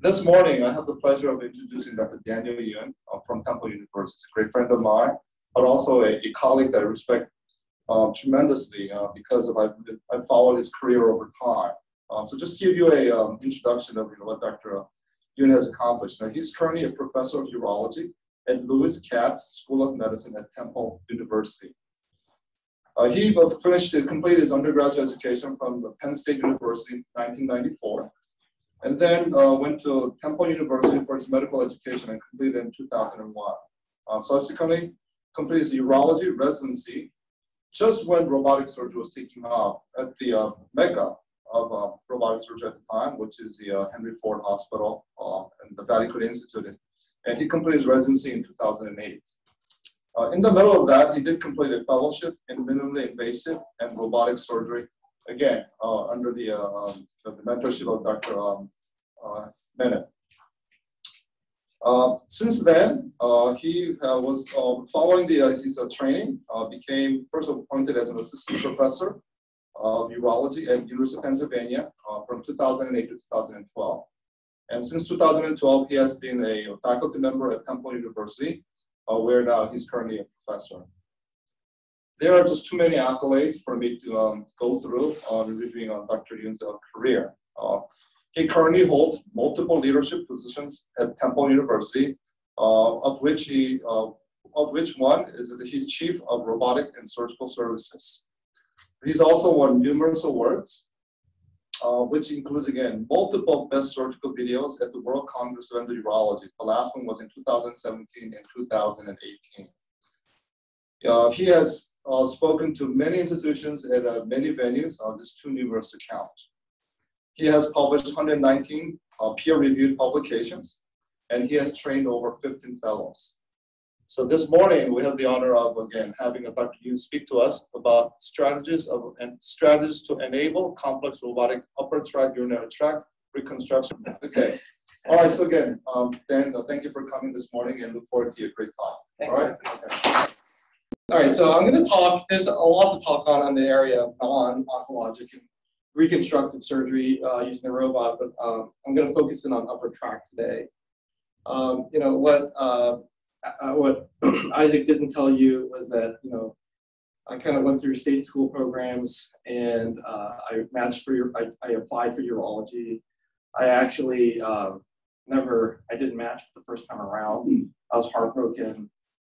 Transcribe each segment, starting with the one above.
This morning, I have the pleasure of introducing Dr. Daniel Eun uh, from Temple University. He's a great friend of mine, but also a, a colleague that I respect uh, tremendously uh, because of I've, I've followed his career over time. Um, so just to give you a um, introduction of you know, what Dr. Eun has accomplished. Now, he's currently a professor of urology at Lewis Katz School of Medicine at Temple University. Uh, he finished, completed his undergraduate education from Penn State University in 1994, and then uh, went to Temple University for his medical education and completed in 2001. Um, subsequently, completed his urology residency just when robotic surgery was taking off at the uh, mecca of uh, robotic surgery at the time, which is the uh, Henry Ford Hospital uh, and the Code Institute. And he completed his residency in 2008. Uh, in the middle of that, he did complete a fellowship in minimally invasive and robotic surgery, again, uh, under the, um, the, mentorship of Dr. Um, Bennett. Uh, since then, uh, he uh, was following the, his training, became first appointed as an assistant professor of urology at University of Pennsylvania from 2008 to 2012. And since 2012, he has been a faculty member at Temple University, uh, where now he's currently a professor. There are just too many accolades for me to um, go through on reviewing on Dr. Eun's uh, career. Uh, he currently holds multiple leadership positions at Temple University, uh, of which he, uh, of which one is he's chief of robotic and surgical services. He's also won numerous awards, uh, which includes again multiple best surgical videos at the World Congress of Endourology. The last one was in 2017 and 2018. Uh, he has uh, spoken to many institutions at uh, many venues, just too numerous to count. He has published 119 uh, peer-reviewed publications, and he has trained over 15 fellows. So this morning, we have the honor of, again, having a Dr. Eun speak to us about strategies of and strategies to enable complex robotic upper tract urinary tract reconstruction. Okay. All right, so again, um, Dan, uh, thank you for coming this morning and look forward to your great talk. Thanks, All right. All right, so I'm going to talk, there's a lot to talk on in the area of non-oncologic and reconstructive surgery uh, using the robot, but um, I'm going to focus in on upper tract today. Um, you know, what, uh, uh, what Isaac didn't tell you was that, you know, I kind of went through state school programs and uh, I matched for your, I, I, applied for urology. I actually um, never, I didn't match the first time around. I was heartbroken.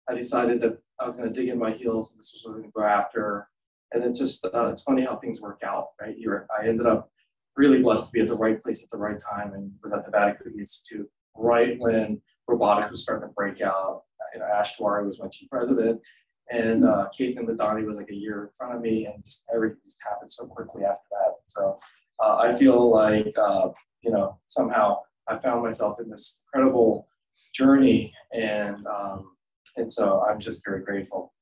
I decided that I was going to dig in my heels and this was what I was going to go after and it's just uh, it's funny how things work out, right? You're, I ended up really blessed to be at the right place at the right time, and was at the Vattikuti Institute right when robotics was starting to break out. You know, Ash was my chief president, and uh, Ketan Badani was like a year in front of me, and just everything just happened so quickly after that. So uh, I feel like uh, you know somehow I found myself in this incredible journey, and um, and so I'm just very grateful.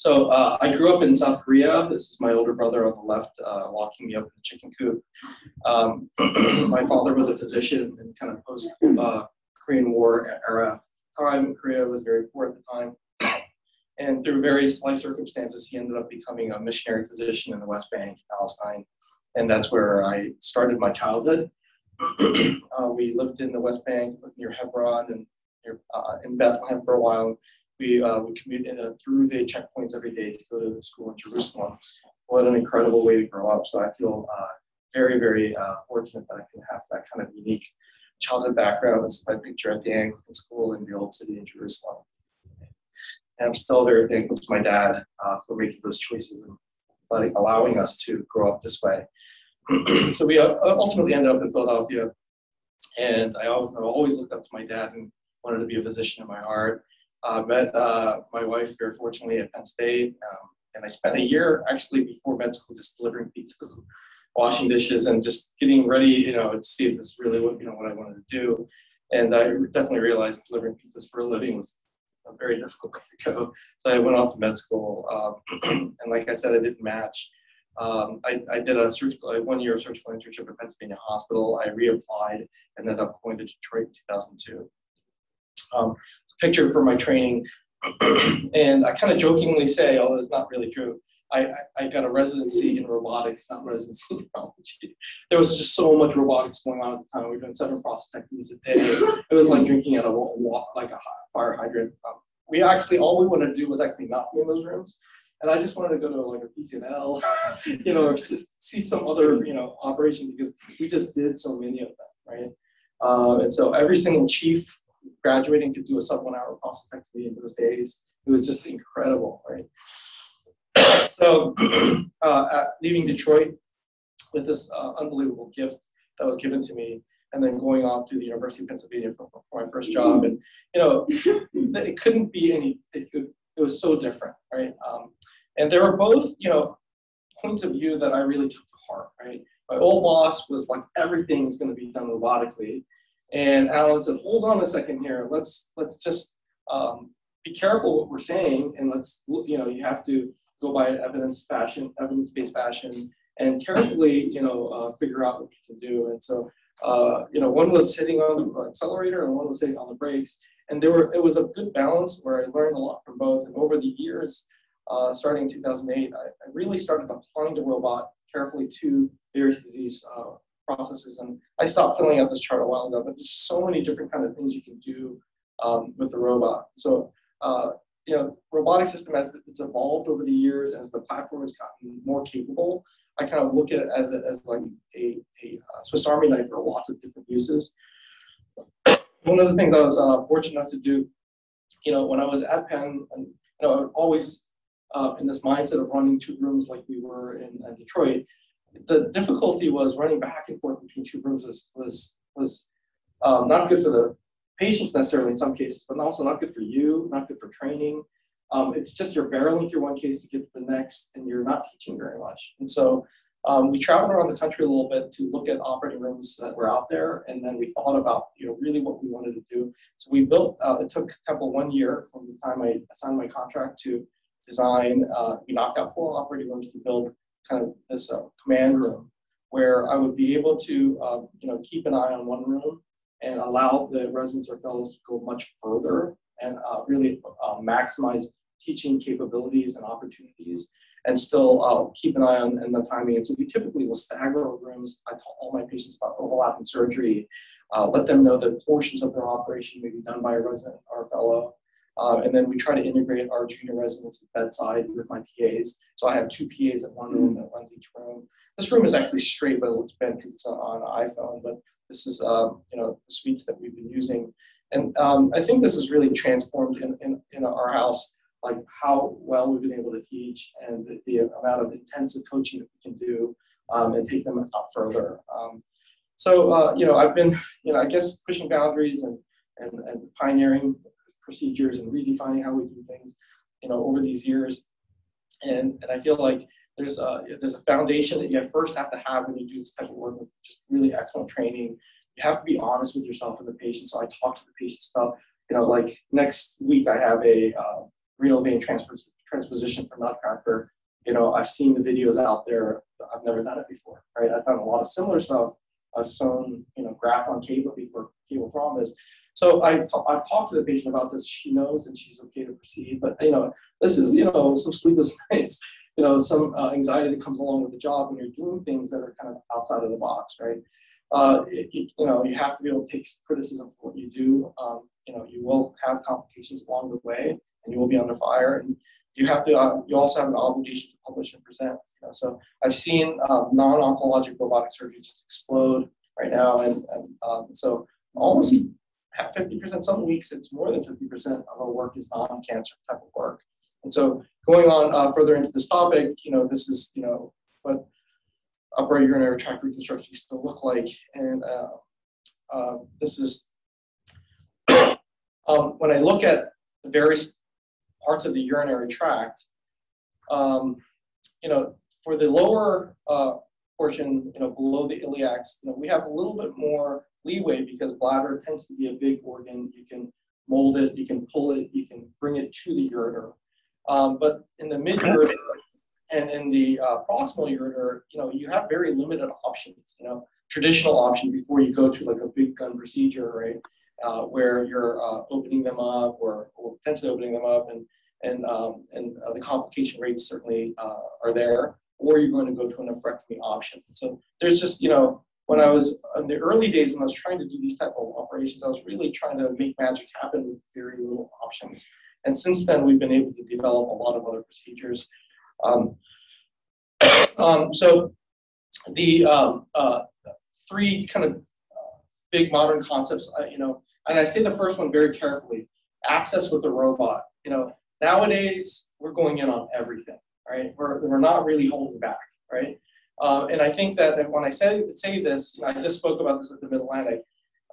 So uh, I grew up in South Korea. This is my older brother on the left uh, locking me up in the chicken coop. Um, my father was a physician in kind of post uh, Korean War era time. Korea was very poor at the time. And through various life circumstances, he ended up becoming a missionary physician in the West Bank, Palestine. And that's where I started my childhood. Uh, we lived in the West Bank near Hebron and near, uh, in Bethlehem for a while we uh, would commute uh, through the checkpoints every day to go to school in Jerusalem. What an incredible way to grow up. So I feel uh, very, very uh, fortunate that I can have that kind of unique childhood background. This is my picture at the Anglican school in the old city in Jerusalem. And I'm still very thankful to my dad uh, for making those choices and letting, allowing us to grow up this way. so we uh, ultimately ended up in Philadelphia. And I always, I always looked up to my dad and wanted to be a physician in my heart. Uh, met uh, my wife very fortunately at Penn State, um, and I spent a year actually before med school just delivering pizzas, washing dishes, and just getting ready, you know, to see if this really what you know what I wanted to do. And I definitely realized delivering pizzas for a living was a very difficult way to go. So I went off to med school, um, and like I said, I didn't match. Um, I, I, did a surgical, a one year surgical internship at Pennsylvania Hospital. I reapplied and ended up going to Detroit in 2002 um, picture for my training. and I kind of jokingly say, although it's not really true, I, I got a residency in robotics, not residency in urology. There was just so much robotics going on at the time. We were doing seven prostatectomies a day. It was like drinking at a walk, like a fire hydrant. Um, we actually, all we wanted to do was actually not be in those rooms. And I just wanted to go to like a PCNL, you know, or see some other, you know, operation because we just did so many of them, right? Uh, and so every single chief graduating could do a sub one hour prostatectomy in those days. It was just incredible, right? so uh, leaving Detroit with this uh, unbelievable gift that was given to me, and then going off to the University of Pennsylvania for, for my first job, and you know, it couldn't be any. It, could, it was so different, right? Um, and there were both, you know, points of view that I really took to heart, right? My old boss was like, everything is going to be done robotically, and Alan said, hold on a second here. Let's let's just um, be careful what we're saying, and let's you know you have to go by evidence fashion, evidence-based fashion, and carefully you know uh, figure out what we can do. And so uh, you know one was hitting on the accelerator and one was hitting on the brakes, and there were it was a good balance where I learned a lot from both. And over the years, uh, starting in 2008, I, I, really started applying the robot carefully to various disease uh, processes. And I stopped filling out this chart a while ago, but there's so many different kind of things you can do um, with the robot. So, uh, you know, robotic system as it's evolved over the years, as the platform has gotten more capable, I kind of look at it as, a, as like a, a uh, Swiss Army knife for lots of different uses. One of the things I was uh, fortunate enough to do, you know, when I was at Penn, and you know, always uh, in this mindset of running two rooms like we were in, in Detroit, the difficulty was running back and forth between two rooms was was was um, not good for the patients necessarily in some cases, but also not good for you, not good for training. Um, it's just you're barreling through one case to get to the next, and you're not teaching very much. And so um, we traveled around the country a little bit to look at operating rooms that were out there, and then we thought about you know really what we wanted to do. So we built. Uh, it took Temple one year from the time I signed my contract to design. Uh, we knocked out four operating rooms to build kind of this uh, command room where I would be able to, uh, you know, keep an eye on one room and allow the residents or fellows to go much further and uh, really uh, maximize teaching capabilities and opportunities and still uh, keep an eye on, the timing. And so we typically will stagger rooms. I tell all my patients about overlapping surgery, uh, let them know that portions of their operation may be done by a resident or a fellow, um, and then we try to integrate our junior residents with bedside with my PAs. So I have two PAs at one room that runs each room. This room is actually straight, but it looks bent because it's on, an iPhone. But this is, um, you know, the suites that we've been using. And um, I think this has really transformed in, in, in, our house, like how well we've been able to teach and the, the amount of intensive coaching that we can do um, and take them up further. Um, so, uh, you know, I've been, you know, I guess pushing boundaries and, and, and pioneering procedures and redefining how we do things, you know, over these years. And, and I feel like there's a, there's a foundation that you first have to have when you do this type of work with just really excellent training. You have to be honest with yourself and the patient. So I talk to the patients about, you know, like next week I have a uh, renal vein transpos- transposition for Nutcracker. You know, I've seen the videos out there. I've never done it before, right? I've done a lot of similar stuff. I've sewn, you know, graft on cable before cable thrombus, so I, I've talked to the patient about this. She knows and she's okay to proceed. But, you know, this is, you know, some sleepless nights, you know, some uh, anxiety that comes along with the job when you're doing things that are kind of outside of the box, right? Uh, it, it, you know, you have to be able to take criticism for what you do. Um, you know, you will have complications along the way and you will be under fire. And you have to, uh, you also have an obligation to publish and present. You know, so I've seen uh, non-oncologic robotic surgery just explode right now. And, and um, so almost have 50%, some weeks it's more than 50% of our work is non-cancer type of work. And so going on uh, further into this topic, you know, this is, you know, what upper urinary tract reconstruction used to look like. And uh, uh, this is, um, when I look at the various parts of the urinary tract, um, you know, for the lower uh, portion, you know, below the iliacs, you know, we have a little bit more leeway because bladder tends to be a big organ. You can mold it, you can pull it, you can bring it to the ureter. Um, but in the mid ureter and in the uh, proximal ureter, you know, you have very limited options. You know, traditional option before you go to like a big gun procedure, right? Uh, where you're uh, opening them up or, or potentially opening them up and and, um, and uh, the complication rates certainly uh, are there, or you're going to go to a nephrectomy option. So there's just, you know, when I was in the early days when I was trying to do these type of operations, I was really trying to make magic happen with very little options. And since then, we've been able to develop a lot of other procedures. Um, um, so the um, uh, three kind of uh, big modern concepts, uh, you know, and I say the first one very carefully, access with the robot. You know, nowadays we're going in on everything, right? We're, we're not really holding back, right? Um, and I think that when I say, say this, you know, I just spoke about this at the Mid-Atlantic,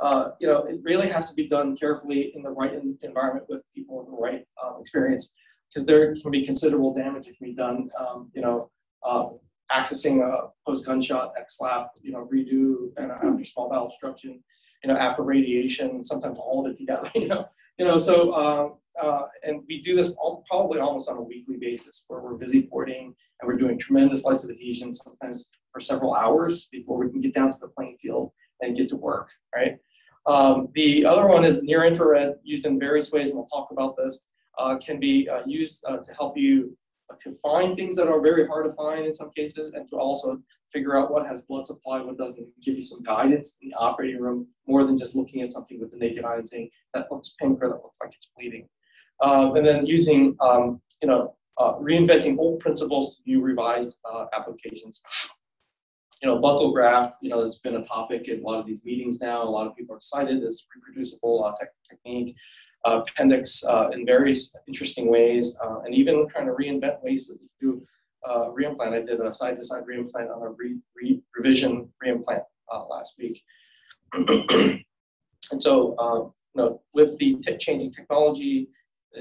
uh, you know, it really has to be done carefully in the right in, environment with people with the right um, experience, because there can be considerable damage that can be done, um, you know, uh, accessing a post-gunshot XLAP, you know, redo and after small bowel obstruction, you know, after radiation, sometimes all of it together, you know, you know, so, um, uh, and we do this all, probably almost on a weekly basis where we're busy porting and we're doing tremendous lysis adhesion, sometimes for several hours before we can get down to the playing field and get to work, right? Um, the other one is near infrared used in various ways, and we'll talk about this, uh, can be uh, used uh, to help you to find things that are very hard to find in some cases and to also figure out what has blood supply, what doesn't, give you some guidance in the operating room more than just looking at something with the naked eye and saying that looks pink or that looks like it's bleeding. Um, and then using, um, you know, uh, reinventing old principles to new revised uh, applications. You know, buccal graft, you know, has been a topic in a lot of these meetings now. A lot of people are excited this reproducible uh, technique uh, appendix uh, in various interesting ways, uh, and even trying to reinvent ways that you do uh, reimplant. I did a side-to-side reimplant on a re, re revision reimplant uh, last week. and so, you know, with the changing technology,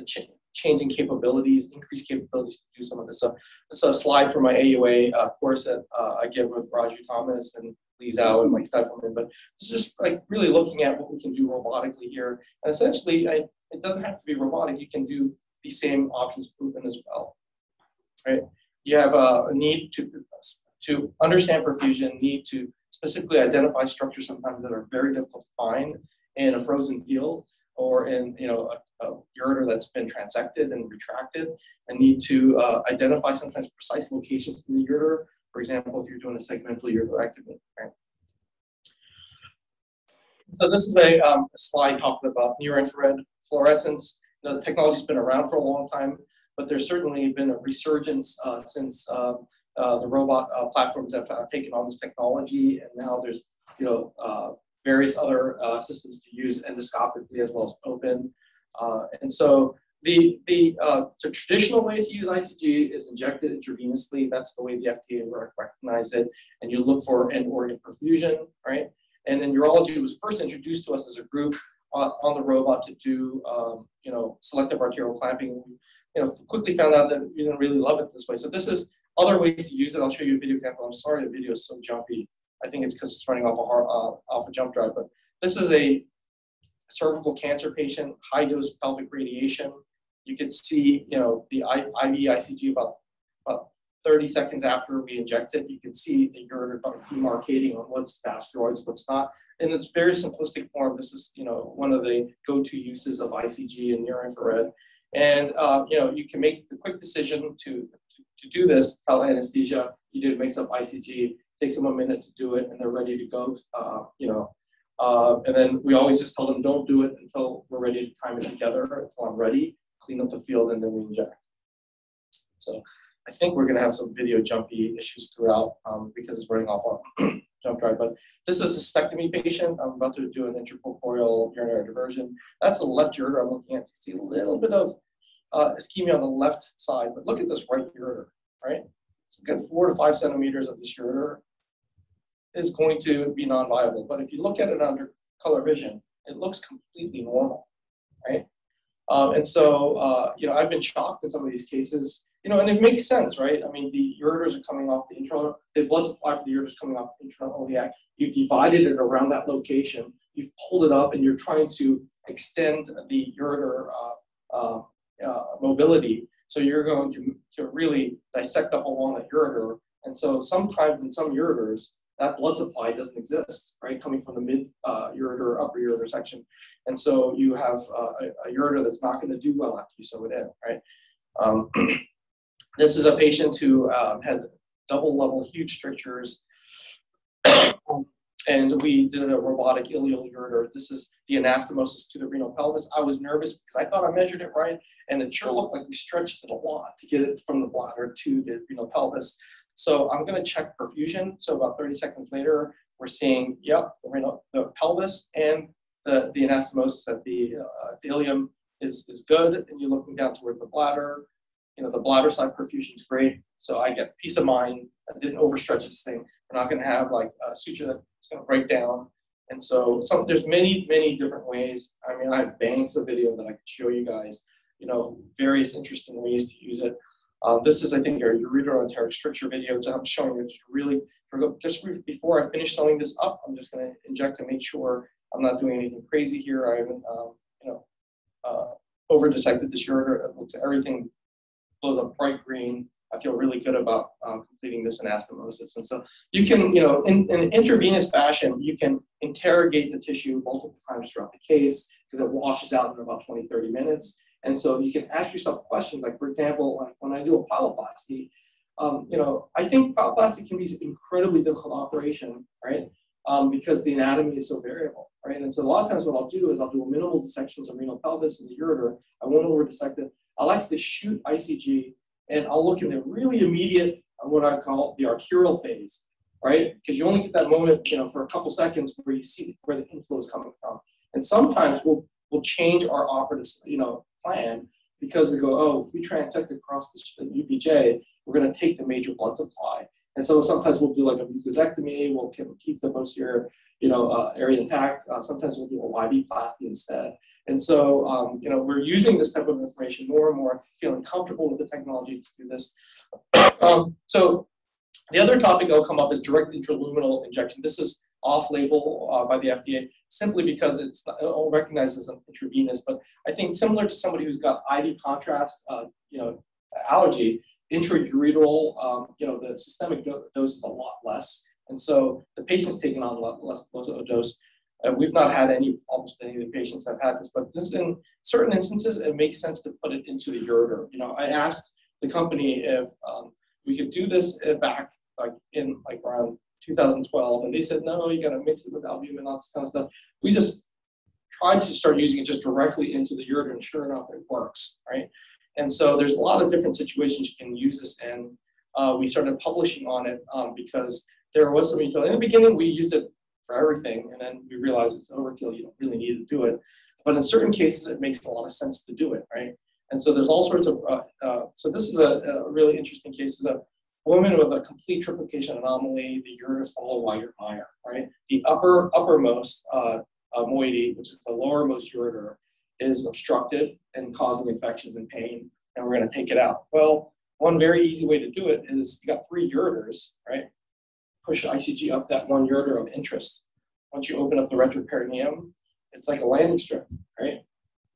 ch changing capabilities, increased capabilities to do some of this stuff. This is a slide from my AUA uh, course that I give with Raju Thomas and Lee Zhao and Mike Stifelman, but it's just like really looking at what we can do robotically here. And essentially, I, it doesn't have to be robotic. You can do the same options proven as well, right? You have a need to, to understand perfusion, need to specifically identify structures sometimes that are very difficult to find in a frozen field or in you know a, a ureter that's been transected and retracted, and need to uh, identify sometimes precise locations in the ureter for example, if you're doing a segmental ureterectomy. Right? So this is a, um, a slide talking about near-infrared fluorescence. The technology's been around for a long time, but there's certainly been a resurgence uh, since uh, uh, the robot uh, platforms have uh, taken on this technology, and now there's you know uh, various other systems to use endoscopically as well as open. And so the, the, uh, the traditional way to use ICG is injected intravenously. That's the way the FDA recognized it. And you look for end organ perfusion, right? And then urology was first introduced to us as a group uh, on the robot to do, um, you know, selective arterial clamping. You know, quickly found out that we didn't really love it this way. So this is other ways to use it. I'll show you a video example. I'm sorry the video is so jumpy. I think it's because it's running off a, hard, uh, off a jump drive. But this is a cervical cancer patient, high dose pelvic radiation you could see, you know, the IV ICG about, about 30 seconds after we inject it, you can see the ureter demarcating on what's vasculoids, what's not. In its very simplistic form, this is, you know, one of the go-to uses of ICG and near infrared. And, uh, you know, you can make the quick decision to, to, to do this, tell anesthesia, you do it, makes up ICG, takes them a minute to do it, and they're ready to go, uh, you know. Uh, and then we always just tell them, don't do it until we're ready to time it together, until I'm ready clean up the field, and then we inject. So I think we're going to have some video jumpy issues throughout um, because it's running off on jump drive. But this is a cystectomy patient. I'm about to do an intracorporeal urinary diversion. That's the left ureter I'm looking at. You see a little bit of uh, ischemia on the left side, but look at this right ureter, right? So get four to five centimeters of this ureter is going to be non-viable. But if you look at it under color vision, it looks completely normal, right? Um, and so, uh, you know, I've been shocked in some of these cases, you know, and it makes sense, right? I mean, the ureters are coming off the internal, the blood supply for the ureters coming off the internal. You've divided it around that location. You've pulled it up and you're trying to extend the ureter uh, uh, uh mobility. So you're going to, to really dissect up along that ureter. And so sometimes in some ureters, that blood supply doesn't exist, right? Coming from the mid uh, ureter, upper ureter section. And so you have uh, a, a, ureter that's not going to do well after you sew it in, right? Um, this is a patient who um, had double level huge strictures. and we did a robotic ileal ureter. This is the anastomosis to the renal pelvis. I was nervous because I thought I measured it right, and it sure looked like we stretched it a lot to get it from the bladder to the renal pelvis. So I'm going to check perfusion. So about 30 seconds later, we're seeing, yep, the renal, the pelvis and the, the anastomosis at the, uh, the ileum is, is good. And you're looking down toward the bladder. You know, the bladder side perfusion is great. So I get peace of mind. I didn't overstretch this thing. We're not going to have like a suture that's going to break down. And so some, there's many, many different ways. I mean, I have banks of video that I could show you guys, you know, various interesting ways to use it. Uh, this is, I think, your ureteroenteric stricture video. I'm showing you just really, just before I finish sewing this up, I'm just going to inject to make sure I'm not doing anything crazy here. I haven't, um, you know, uh, over dissected this ureter. It looks everything blows up bright green. I feel really good about um, completing this anastomosis. And so you can, you know, in, in, an intravenous fashion, you can interrogate the tissue multiple times throughout the case because it washes out in about 20, 30 minutes. And so you can ask yourself questions like, for example, like when I do a pyeloplasty, um, you know, I think pyeloplasty can be an incredibly difficult operation, right? Um, because the anatomy is so variable, right? And so a lot of times what I'll do is I'll do a minimal dissection of the renal pelvis and the ureter. I won't over dissect it. I'll actually shoot ICG and I'll look in the really immediate, uh, what I call the arterial phase, right? Because you only get that moment, you know, for a couple seconds where you see where the inflow is coming from. And sometimes we'll, we'll change our operative, you know, plan because we go, oh, if we transect across the UPJ, we're going to take the major blood supply. And so sometimes we'll do like a mucosectomy, we'll keep the posterior, you know, uh, area intact. Uh, sometimes we'll do a YV plasty instead. And so, um, you know, we're using this type of information more and more, feeling comfortable with the technology to do this. Um, so the other topic that'll come up is direct intraluminal injection. This is off-label uh, by the FDA simply because it's not, recognized as an intravenous. But I think similar to somebody who's got IV contrast, uh, you know, allergy, intraureteral, um, you know, the systemic do dose is a lot less. And so the patient's taking on a lot less dose. Uh, we've not had any problems with any of the patients that have had this, but this in certain instances, it makes sense to put it into the ureter. You know, I asked the company if um, we could do this back like in like around 2012, and they said, no, you got to mix it with albumin, all this kind of stuff. We just tried to start using it just directly into the ureter, and sure enough, it works, right? And so there's a lot of different situations you can use this in. Uh, we started publishing on it um, because there was some utility. In the beginning, we used it for everything, and then we realized it's overkill. You don't really need to do it. But in certain cases, it makes a lot of sense to do it, right? And so there's all sorts of, uh, uh, so this is a, a, really interesting case. It's a woman with a complete triplication anomaly, the follow wider higher, right? The upper, uppermost uh, uh, moiety, which is the lowermost ureter, is obstructed and causing infections and pain, and we're going to take it out. Well, one very easy way to do it is you got three ureters, right? Push ICG up that one ureter of interest. Once you open up the retroperitoneum, it's like a landing strip, right?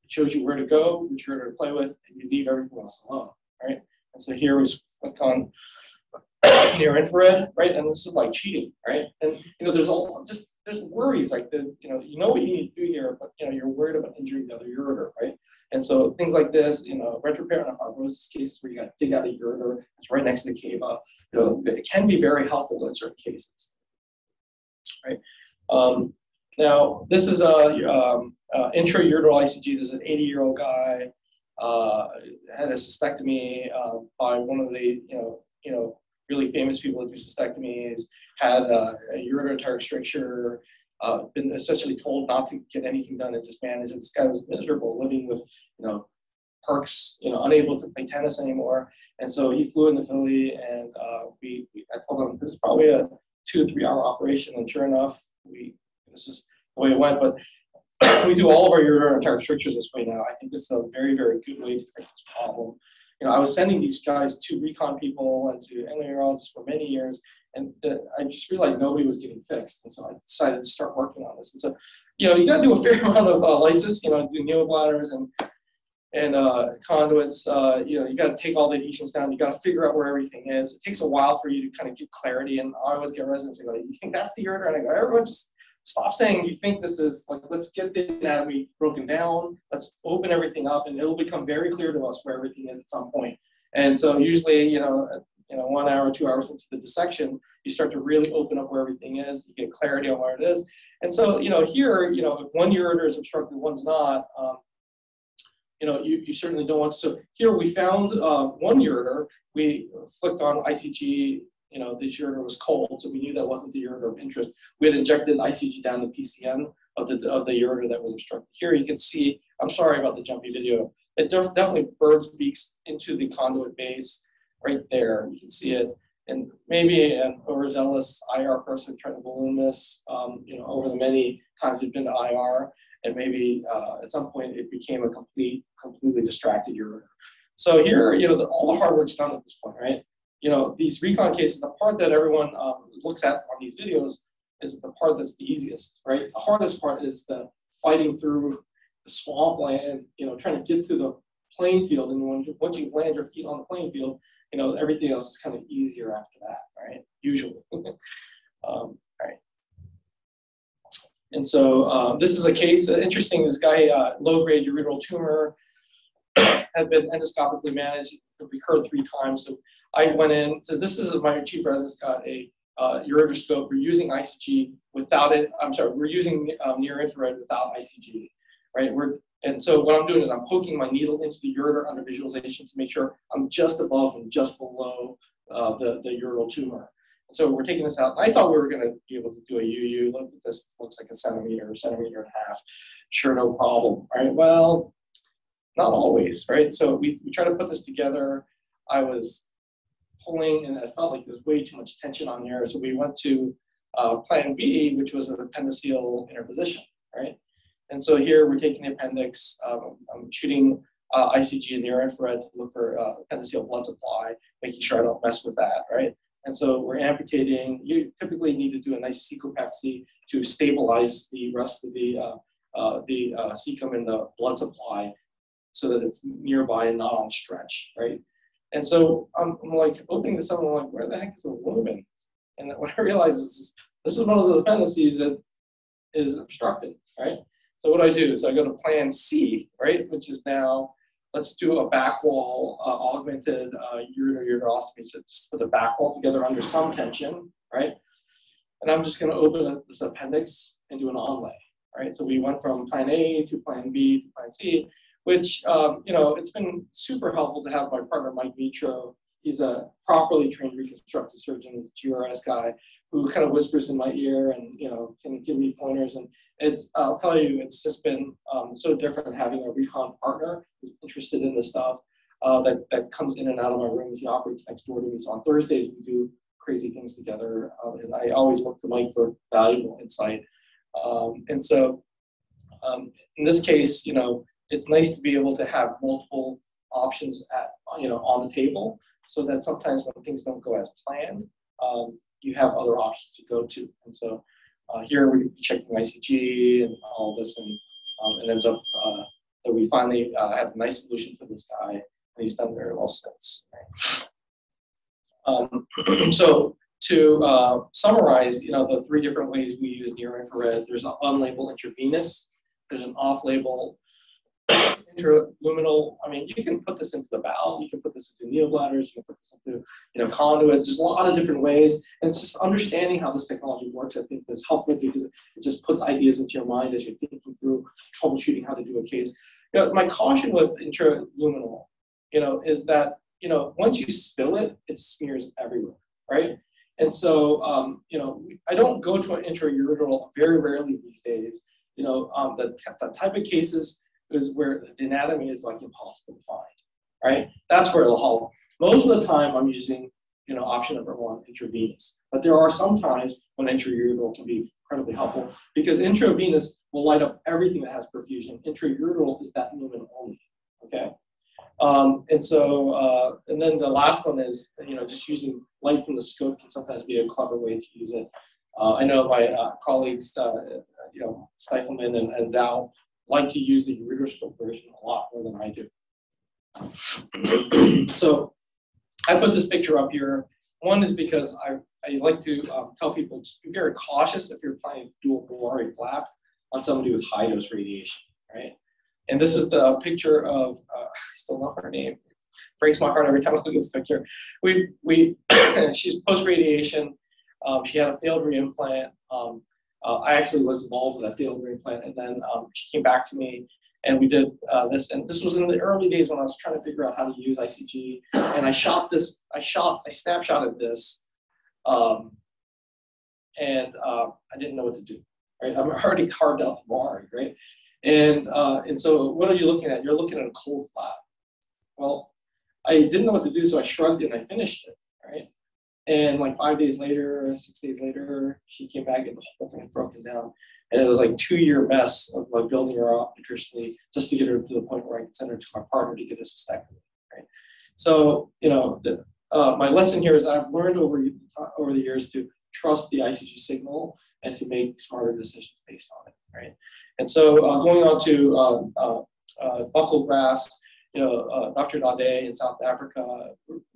It shows you where to go, which ureter to play with, and you leave everything else alone, right? And so here click on near infrared, right? And this is like cheating, right? And you know, there's all just there's worries like the you know you know what you need to do here, but you know you're worried about injuring the other ureter, right? And so things like this, you know, retroperitoneal fibrosis cases where you got to dig out a ureter, it's right next to the cava. You know, it can be very helpful in certain cases, right? Um, now this is a um, uh, intraureteral ICG. This is an 80 year old guy. Uh, had a cystectomy uh, by one of the you know you know really famous people that do cystectomies, had uh, a ureteroenteric stricture, uh, been essentially told not to get anything done and just manage it. This guy was miserable living with, you know, perks, you know, unable to play tennis anymore. And so he flew into Philly and uh, we, we, I told him this is probably a two to three hour operation. And sure enough, we, this is the way it went. But we do all of our ureteroenteric strictures this way now. I think this is a very, very good way to fix this problem you know, I was sending these guys to recon people and to endourologists for many years, and uh, I just realized nobody was getting fixed, and so I decided to start working on this. And so, you know, you got to do a fair amount of uh, lysis, you know, do neobladders and and uh, conduits. Uh, you know, you got to take all the adhesions down. You got to figure out where everything is. It takes a while for you to kind of get clarity. And I always get residents who go, "You think that's the ureter?" And I go, "Everyone just stop saying you think this is like, let's get the anatomy broken down, let's open everything up, and it'll become very clear to us where everything is at some point. And so usually, you know, you know, one hour, two hours into the dissection, you start to really open up where everything is. You get clarity on where it is. And so, you know, here, you know, if one ureter is obstructed, one's not, um, you know, you, you certainly don't want to. So here we found uh, one ureter. We flicked on ICG. You know, this ureter was cold, so we knew that wasn't the ureter of interest. We had injected ICG down the PCN of the of the ureter that was obstructed. Here you can see. I'm sorry about the jumpy video. It def definitely birds beaks into the conduit base right there. You can see it. And maybe an overzealous IR person trying to balloon this, um, you know, over the many times we've been to IR, and maybe uh, at some point it became a complete, completely distracted ureter. So here, you know, the, all the hard work's done at this point, right? You know, these recon cases, the part that everyone um, looks at on these videos is the part that's the easiest, right? The hardest part is the fighting through the swampland, you know, trying to get to the playing field. And when, once you land your feet on the playing field, you know, everything else is kind of easier after that, right? Usually. um, right. And so uh, this is a case, uh, interesting, this guy, uh, low-grade ureteral tumor, had been endoscopically managed, recurred three times. So I went in, so this is my chief residence got a uh, ureteroscope. We're using ICG without it, I'm sorry, we're using um, near infrared without ICG, right? We're and so what I'm doing is I'm poking my needle into the ureter under visualization to make sure I'm just above and just below uh, the, the ureteral tumor. And so we're taking this out. And I thought we were going to be able to do a UU. Look at this, looks like a centimeter, centimeter and a half. Sure, no problem, right? Well, not always, right? So we, we try to put this together. I was pulling and I felt like there was way too much tension on there. So we went to uh, plan B, which was an appendiceal interposition, right? And so here we're taking the appendix, um, I'm shooting uh, ICG in near infrared to look for uh, appendiceal blood supply, making sure I don't mess with that, right? And so we're amputating. You typically need to do a nice cecopexy to stabilize the rest of the uh, uh, the uh, cecum in the blood supply so that it's nearby and not on stretch, right? And so I'm, I'm like opening and I'm like, where the heck is the lumen? And what I realize is this is one of the appendices that is obstructed, right? So what I do is I go to plan C, right, which is now, let's do a back wall uh, augmented uh, ureter ureterostomy. So just put the back wall together under some tension, right? And I'm just gonna open this appendix and do an onlay, right? So we went from plan A to plan B to plan C, which, um, you know, it's been super helpful to have my partner, Mike Mitro. He's a properly trained reconstructive surgeon, he's a GRS guy, who kind of whispers in my ear and you know can give me pointers and it's I'll tell you it's just been um, so different having a recon partner who's interested in this stuff uh, that that comes in and out of my rooms. He operates next door to me, so on Thursdays we do crazy things together, uh, and I always look to Mike for valuable insight. Um, and so um, in this case, you know, it's nice to be able to have multiple options at you know on the table, so that sometimes when things don't go as planned. Um, you have other options to go to. And so uh, here we're checking ICG and all this, and um, it ends up uh, that we finally uh, have a nice solution for this guy, and he's done very well since. Um, so to uh, summarize, you know, the three different ways we use near infrared, there's an unlabeled intravenous, there's an off-label intraluminal, I mean, you can put this into the bowel, you can put this into neobladders, you can put this into, you know, conduits. There's a lot of different ways. And it's just understanding how this technology works, I think that's helpful because it just puts ideas into your mind as you're thinking through troubleshooting how to do a case. You know, my caution with intraluminal, you know, is that, you know, once you spill it, it smears everywhere, right? And so, um, you know, I don't go to an intraureteral very rarely these days. You know, um, the, the type of cases is where the anatomy is like impossible to find, right? That's where it'll help. Most of the time I'm using, you know, option number one, intravenous. But there are some times when intraureteral can be incredibly helpful because intravenous will light up everything that has perfusion. Intraureteral is that lumen only, okay? Um, and so, uh, and then the last one is, you know, just using light from the scope can sometimes be a clever way to use it. Uh, I know my uh, colleagues, uh, you know, Stifelman and, and Zhao like to use the ureteroscope version a lot more than I do. so I put this picture up here. One is because I I like to um, tell people to be very cautious if you're applying dual Boari flap on somebody with high dose radiation, right? And this is the picture of, uh, still know her name, breaks my heart every time I look at this picture. We, we, she's post radiation. Um, she had a failed reimplant. Um, uh, I actually was involved with that failed reimplant, and then um, she came back to me, and we did uh, this. And this was in the early days when I was trying to figure out how to use ICG. And I shot this. I shot. I snapshotted this, um, and uh, I didn't know what to do. Right, I'm already carved out the bar. Right, and uh, and so what are you looking at? You're looking at a cold flat. Well, I didn't know what to do, so I shrugged and I finished it. And like five days later, six days later, she came back and the whole thing had broken down. And it was like two year mess of like building her up nutritionally just to get her to the point where I could send her to my partner to get this cystectomy. Right. So, you know, the, uh, my lesson here is I've learned over, over the years to trust the ICG signal and to make smarter decisions based on it. Right. And so uh, going on to um, uh, uh, buccal grafts, you know, uh, Dr. Naude in South Africa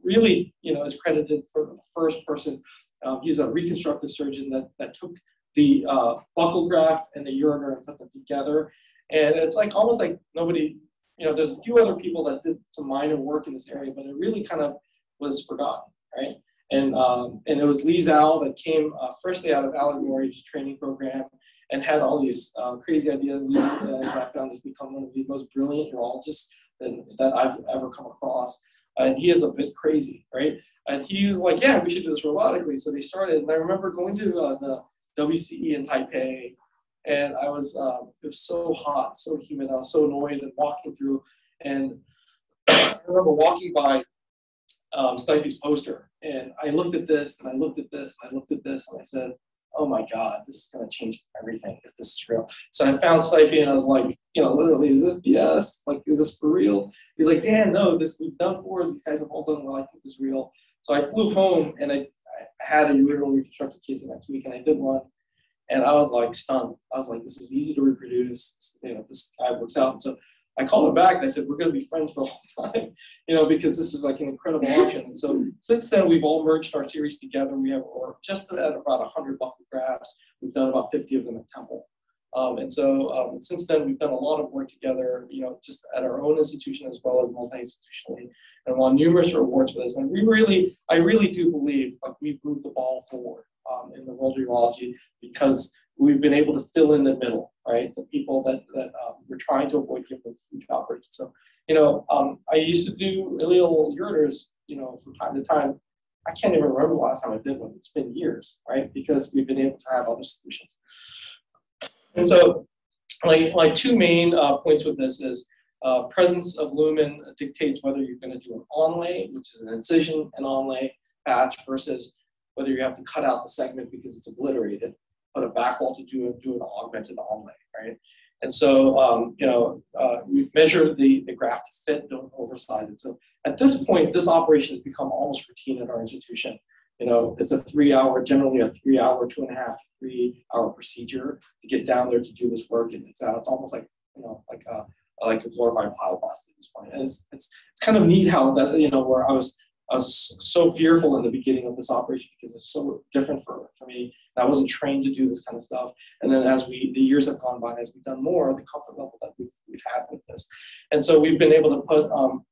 really, you know, is credited for the first person. Um, he's a reconstructive surgeon that, that took the uh, buccal graft and the ureter and put them together. And it's like almost like nobody, you know, there's a few other people that did some minor work in this area, but it really kind of was forgotten, right? And, um, and it was Lee Zhao that came uh, firstly out of Allen Morey's training program and had all these uh, crazy ideas. Lee, as I found, has become one of the most brilliant urologists that I've ever come across. And he is a bit crazy, right? And he was like, yeah, we should do this robotically. So they started. And I remember going to uh, the WCE in Taipei, and I was, um, it was so hot, so humid. I was so annoyed and walking through. And I remember walking by um, Steffi's poster, and I looked at this, and I looked at this, and I looked at this, and I said, oh my God, this is going to change everything if this is real. So I found Steffi and I was like, you know, literally, is this BS? Like, is this for real? He's like, Dan, no, this we've done before. These guys have all done well. I think this is real. So I flew home and I, I had a urinal reconstructed case the next week and I did one. And I was like stunned. I was like, this is easy to reproduce. You know, this guy works out. And so I called him back and I said, we're going to be friends for a long time, you know, because this is like an incredible option. And so since then, we've all merged our series together. We have or just at about 100 buccal grafts. We've done about 50 of them at Temple. Um, and so um, since then, we've done a lot of work together, you know, just at our own institution as well as multi-institutionally, and won numerous awards for this. And we really, I really do believe like we've moved the ball forward um, in the world of urology because we've been able to fill in the middle, right? The people that, that um, we're trying to avoid giving huge operations. So, you know, um, I used to do ileal ureters, you know, from time to time. I can't even remember the last time I did one. It's been years, right? Because we've been able to have other solutions. And so, like, like two main uh, points with this is uh, presence of lumen dictates whether you're going to do an onlay, which is an incision and onlay patch, versus whether you have to cut out the segment because it's obliterated put a back wall to do, do an augmented onlay, right? And so, um, you know, uh, we measure the, the graft to fit, don't oversize it. So at this point, this operation has become almost routine at our institution. You know, it's a three hour, generally a three hour, two and a half, three hour procedure to get down there to do this work. And it's, uh, it's almost like, you know, like a, like a glorified pyeloplasty at this point. And it's, it's, it's kind of neat how that, you know, where I was I was so fearful in the beginning of this operation because it's so different for, for me. I wasn't trained to do this kind of stuff. And then as we the years have gone by, as we've done more, the comfort level that we've, we've had with this. And so we've been able to put um,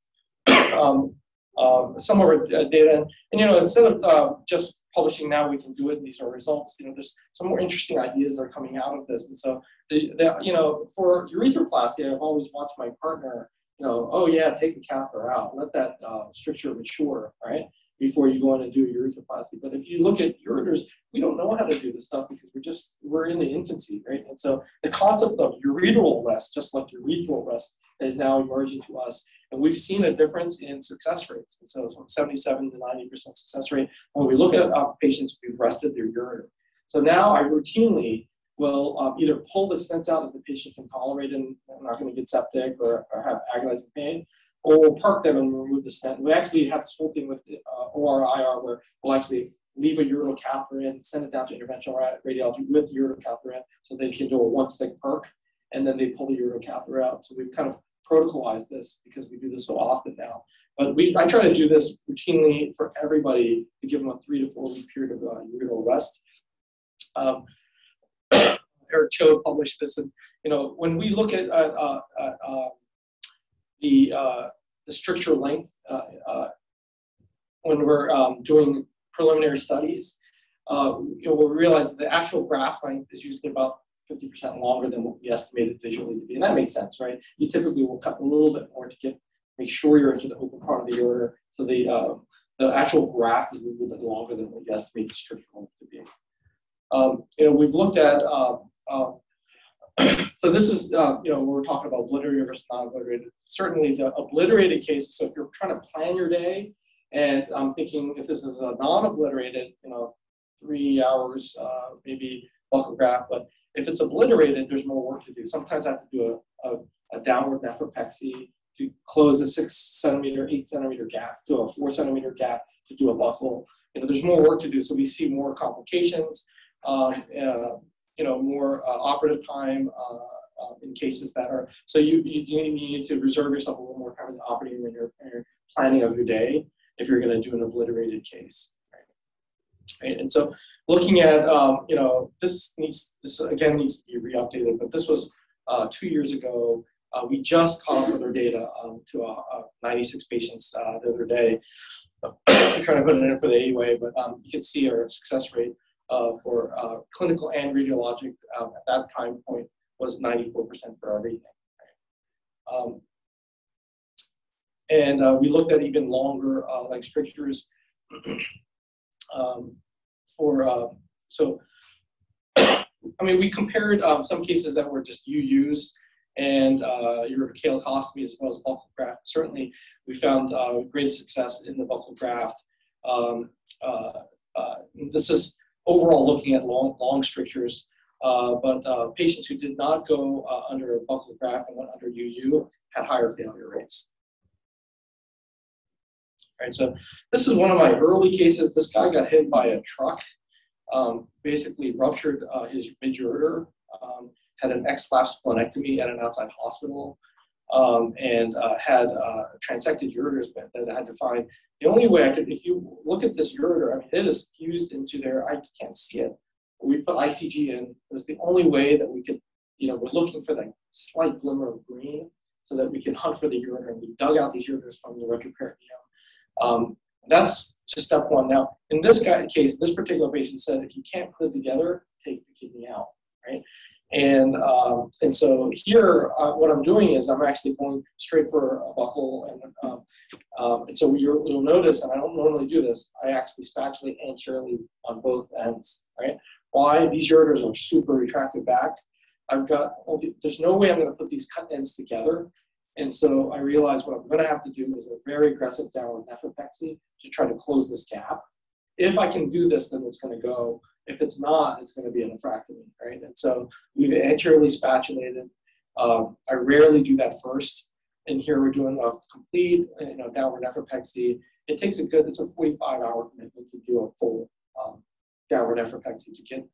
um, uh, some of our data in. And, you know, instead of uh, just publishing now, we can do it. These are results. You know, there's some more interesting ideas that are coming out of this. And so, the, the you know, for urethroplasty, I've always watched my partner you know, oh yeah, take the catheter out, let that uh, stricture mature, right? Before you go in and do a urethroplasty. But if you look at ureters, we don't know how to do this stuff because we're just, we're in the infancy, right? And so the concept of ureteral rest, just like urethral rest, is now emerging to us. And we've seen a difference in success rates. And so from 77 to 90% success rate. When we look at uh, patients who've rested their ureter. So now I routinely will um, either pull the stents out if the patient can tolerate and not going to get septic or, or, have agonizing pain, or we'll park them and remove the stent. We actually have this whole thing with uh, OR IR where we'll actually leave a ureteral catheter in, send it down to interventional radiology with the ureteral catheter in, so they can do a one stick perk, and then they pull the ureteral catheter out. So we've kind of protocolized this because we do this so often now. But we, I try to do this routinely for everybody to give them a three to four week period of uh, ureteral rest. Um, Eric Cho published this, and you know when we look at uh, uh, uh, the uh, the stricture length uh, when we're um, doing preliminary studies, you know we realize the actual graph length is usually about 50% longer than what we estimated visually to be, and that makes sense, right? You typically will cut a little bit more to get make sure you're into the open part of the order, so the the actual graph is a little bit longer than what you estimate the stricture length to be. Um, you know, we've looked at, uh, uh, so this is, uh, you know, we're talking about obliterated versus non-obliterated. Certainly the obliterated cases, so if you're trying to plan your day, and I'm thinking if this is a non-obliterated, you know, three hours, uh, maybe buccal graft, but if it's obliterated, there's more work to do. Sometimes I have to do a, a, a downward nephropexy to close a six centimeter, eight centimeter gap to a four centimeter gap to do a buccal. You know, there's more work to do, so we see more complications um, uh, you know, more uh, operative time uh, uh, in cases that are, so you, you, need to reserve yourself a little more time in the operating room in your, in your planning of your day if you're going to do an obliterated case. Right? right? And so looking at, um, you know, this needs, this again needs to be re-updated, but this was uh, two years ago. Uh, we just caught up with our data um, to uh, 96 patients the other day. I'm trying to put it in for the AUA, but um, you can see our success rate uh, for uh, clinical and radiologic um, at that time point was 94% for everything. Um, and uh, we looked at even longer uh, like strictures um, for, uh, so, I mean, we compared um, some cases that were just UUs and uh, ureterocalycostomy as well as buccal graft. Certainly, we found uh, great success in the buccal graft. Um, uh, uh, this is overall looking at long, long strictures, uh, but uh, patients who did not go uh, under a buccal graft and went under UU had higher failure rates. All right, so this is one of my early cases. This guy got hit by a truck, um, basically ruptured uh, his mid-ureter, um, had an ex-lap splenectomy at an outside hospital, um, and uh, had uh, transected ureters that I had to find. The only way I could, if you look at this ureter, I mean, it is fused into there. I can't see it. We put ICG in. It was the only way that we could, you know, we're looking for that slight glimmer of green so that we can hunt for the ureter. And we dug out these ureters from the retroperitoneum. Um, that's just step one. Now, in this guy case, this particular patient said, if you can't put it together, take the kidney out, right? And, um, and so here, uh, what I'm doing is I'm actually going straight for a buccal, And, um, um, and so you will notice, and I don't normally do this, I actually spatulate anteriorly on both ends, right? Why? These ureters are super retracted back. I've got, there's no way I'm going to put these cut ends together. And so I realized what I'm going to have to do is a very aggressive downward nephropexy to try to close this gap. If I can do this, then it's going to go if it's not, it's going to be a nephrectomy, right? And so we've anteriorly spatulated. Um, I rarely do that first. And here we're doing a complete, you know, downward nephropexy. It takes a good, it's a 45 hour commitment to do a full um, downward nephropexy to get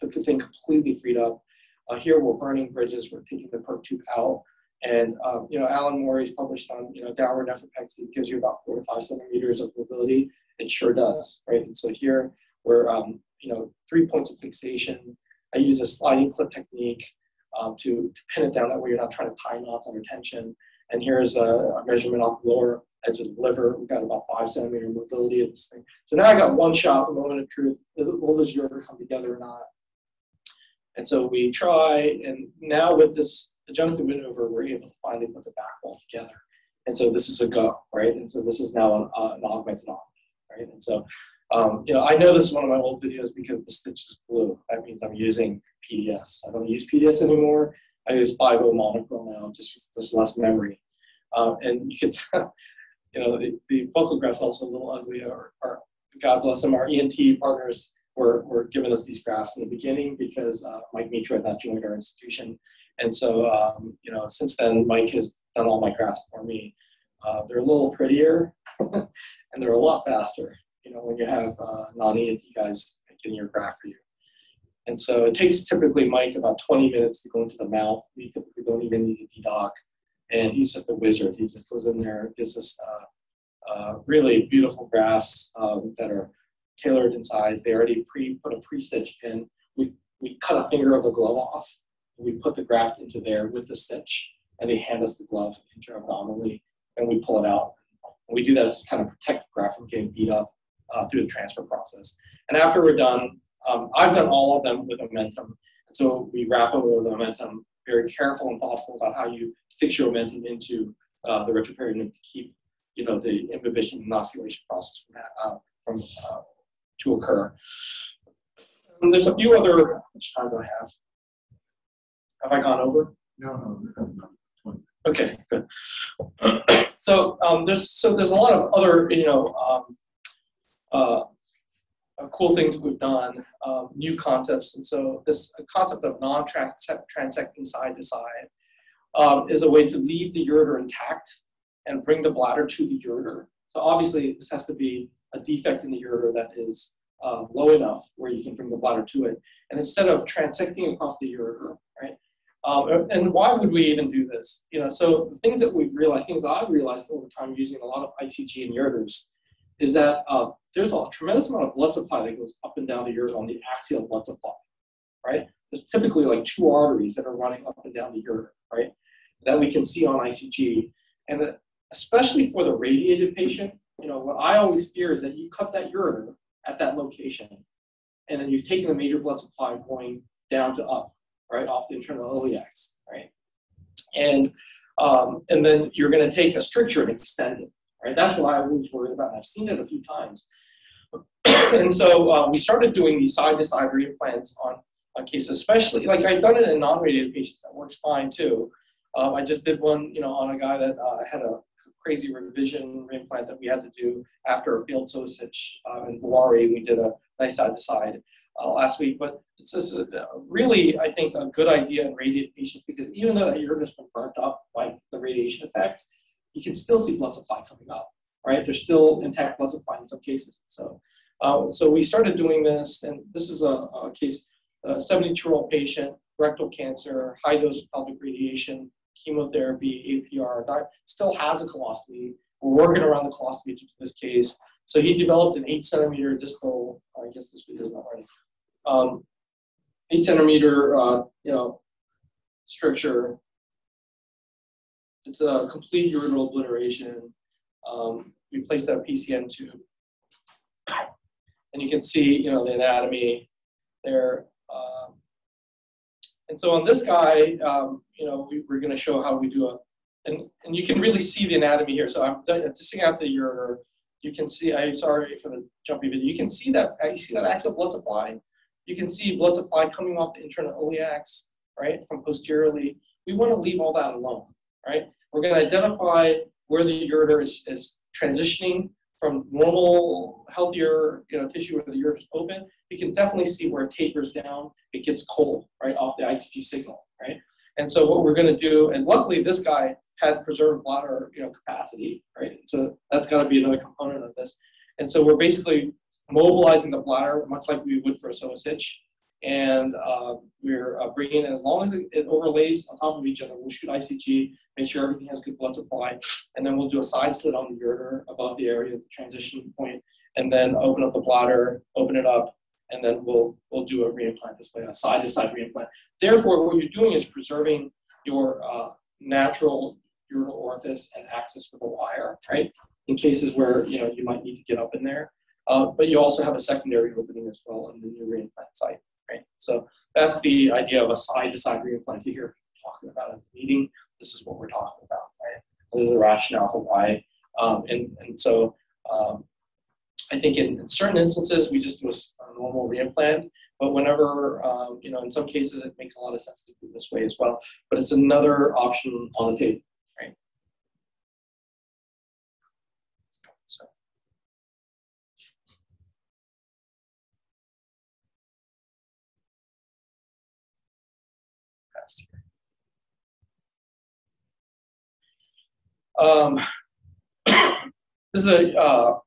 the thing completely freed up. Uh, here we're burning bridges, we're taking the perc tube out. And, um, you know, Allen Morey's published on, you know, downward nephropexy gives you about four to five centimeters of mobility. It sure does, right? And so here we're um, you know, three points of fixation. I use a sliding clip technique um, to, to pin it down that way you're not trying to tie knots under tension. And here's a, a measurement off the lower edge of the liver. We've got about five centimeter mobility of this thing. So now I got one shot, moment of truth. Will this ureter come together or not? And so we try, and now with this adjunctive maneuver, we're able to finally put the back wall together. And so this is a go, right? And so this is now an, uh, an augmented onlay, right? And so um, you know, I know this is one of my old videos because the stitch is blue. That means I'm using PDS. I don't use PDS anymore. I use 5.0 Monocryl now, just there's less memory. Um, and you can tell, you know, the, the buccal graft's also a little ugly. Our, our, God bless them, our ENT partners were, were giving us these grafts in the beginning because uh, Mike Mitra had not joined our institution. And so, um, you know, since then, Mike has done all my grafts for me. Uh, they're a little prettier and they're a lot faster you know, when you have uh, non-ENT guys getting your graft for you. And so it takes typically, Mike, about 20 minutes to go into the mouth. We typically don't even need a dedock. and he's just a wizard. He just goes in there, gives us uh, uh, really beautiful grafts um, that are tailored in size. They already pre put a pre-stitch in. We we cut a finger of the glove off. We put the graft into there with the stitch, and they hand us the glove intra-abdominally, and we pull it out. And we do that to kind of protect the graft from getting beat up uh, through the transfer process. And after we're done, um, I've done all of them with omentum. And so we wrap it with omentum, very careful and thoughtful about how you fix your omentum into uh, the retroperitoneum to keep, you know, the imbibition and inoculation process from, uh, from uh, to occur. And there's a few other, how much time do I have? Have I gone over? No, no. Okay, good. so um, there's so there's a lot of other you know um, uh, uh, cool things we've done, um, new concepts, and so this concept of non-transecting side to side um, is a way to leave the ureter intact and bring the bladder to the ureter. So obviously this has to be a defect in the ureter that is uh, low enough where you can bring the bladder to it. And instead of transecting across the ureter, right? Um, and why would we even do this? You know, so the things that we've realized, things that I've realized over time using a lot of ICG and ureters, is that uh, there's a tremendous amount of blood supply that goes up and down the ureter on the axial blood supply, right? There's typically like two arteries that are running up and down the ureter, right? That we can see on ICG. And the, especially for the radiated patient, you know, what I always fear is that you cut that ureter at that location, and then you've taken the major blood supply going down to up, right, off the internal iliacs, right? And um, and then you're going to take a stricture and extend it, right? That's what I was worried about. I've seen it a few times. and so uh, we started doing these side-to-side reimplants on, cases, especially, like I've done it in non-radiated patients, that works fine too. Um, I just did one, you know, on a guy that uh, had a crazy revision reimplant that we had to do after a field psoas hitch uh, in Boari. We did a nice side-to-side uh, last week, but it's just a, really, I think, a good idea in radiated patients because even though you're just been burnt up by the radiation effect, you can still see blood supply coming up, right? There's still intact blood supply in some cases. So, uh, so we started doing this, and this is a, a case, a 72-year-old patient, rectal cancer, high dose pelvic radiation, chemotherapy, APR, still has a colostomy. We're working around the colostomy to this case. So he developed an eight centimeter distal, I guess this video is not right, um, eight centimeter, uh, you know, stricture it's a complete ureteral obliteration. Um, we placed that PCN tube. And you can see, you know, the anatomy there. Um, and so on this guy, um, you know, we, are going to show how we do a, and, and you can really see the anatomy here. So I'm testing out the ureter. You can see, I'm sorry for the jumpy video. You can see that, you see that axial blood supply. You can see blood supply coming off the internal iliacs, right, from posteriorly. We want to leave all that alone, right? We're going to identify where the ureter is, is transitioning from normal, healthier you know, tissue where the ureter is open. We can definitely see where it tapers down. It gets cold, right, off the ICG signal, right? And so what we're going to do, and luckily this guy had preserved bladder, you know, capacity, right? So that's got to be another component of this. And so we're basically mobilizing the bladder much like we would for a psoas hitch and uh, we're uh, bringing in as long as it, it, overlays on top of each other. We'll shoot ICG, make sure everything has good blood supply, and then we'll do a side slit on the ureter above the area of the transition point, and then open up the bladder, open it up, and then we'll we'll do a reimplant this way, a side to side reimplant. Therefore, what you're doing is preserving your uh, natural ureteral orifice and access for the wire, right? In cases where you know you might need to get up in there. Uh, but you also have a secondary opening as well in the new reimplant site right? So that's the idea of a side-to-side reimplant. If you hear talking about at the meeting, this is what we're talking about, right? This is the rationale for why. Um, and, and so um, I think in, in, certain instances, we just do a, normal reimplant, but whenever, um, you know, in some cases, it makes a lot of sense to do this way as well. But it's another option on the table. Um, this is a uh,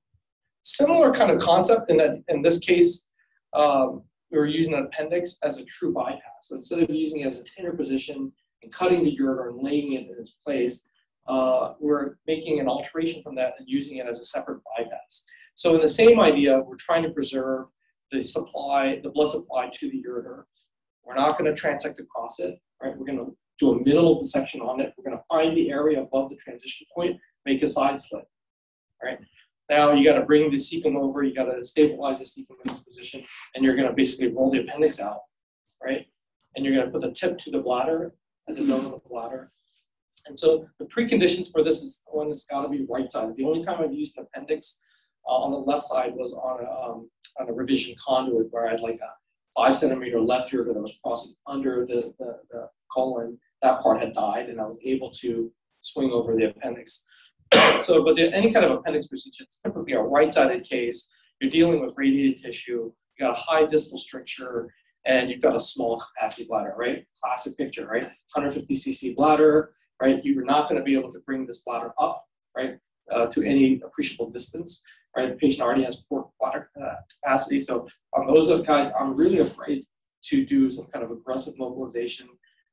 similar kind of concept in that in this case, um, we were using an appendix as a true bypass. So instead of using it as a tender position, and cutting the ureter and laying it in its place, uh, we're making an alteration from that and using it as a separate bypass. So in the same idea, we're trying to preserve the supply, the blood supply to the ureter. We're not going to transect across it, right? We're going to do a minimal dissection on it. We're going to find the area above the transition point, make a side slit, right? Now you got to bring the cecum over, you got to stabilize the cecum in this position, and you're going to basically roll the appendix out, right? And you're going to put the tip to the bladder at the dome of the bladder. And so the preconditions for this is one that's got to be right sided. The only time I've used an appendix uh, on the left side was on a, um, on a revision conduit where I had like a five centimeter left ureter that was crossing under the, the, the colon. That part had died, and I was able to swing over the appendix. so, but the, any kind of appendix procedure, it's typically a right-sided case. You're dealing with radiated tissue. You got a high distal stricture, and you've got a small capacity bladder, right? Classic picture, right? 150 cc bladder, right? You're not going to be able to bring this bladder up, right, uh, to any appreciable distance, right? The patient already has poor bladder uh, capacity. So on those guys, I'm really afraid to do some kind of aggressive mobilization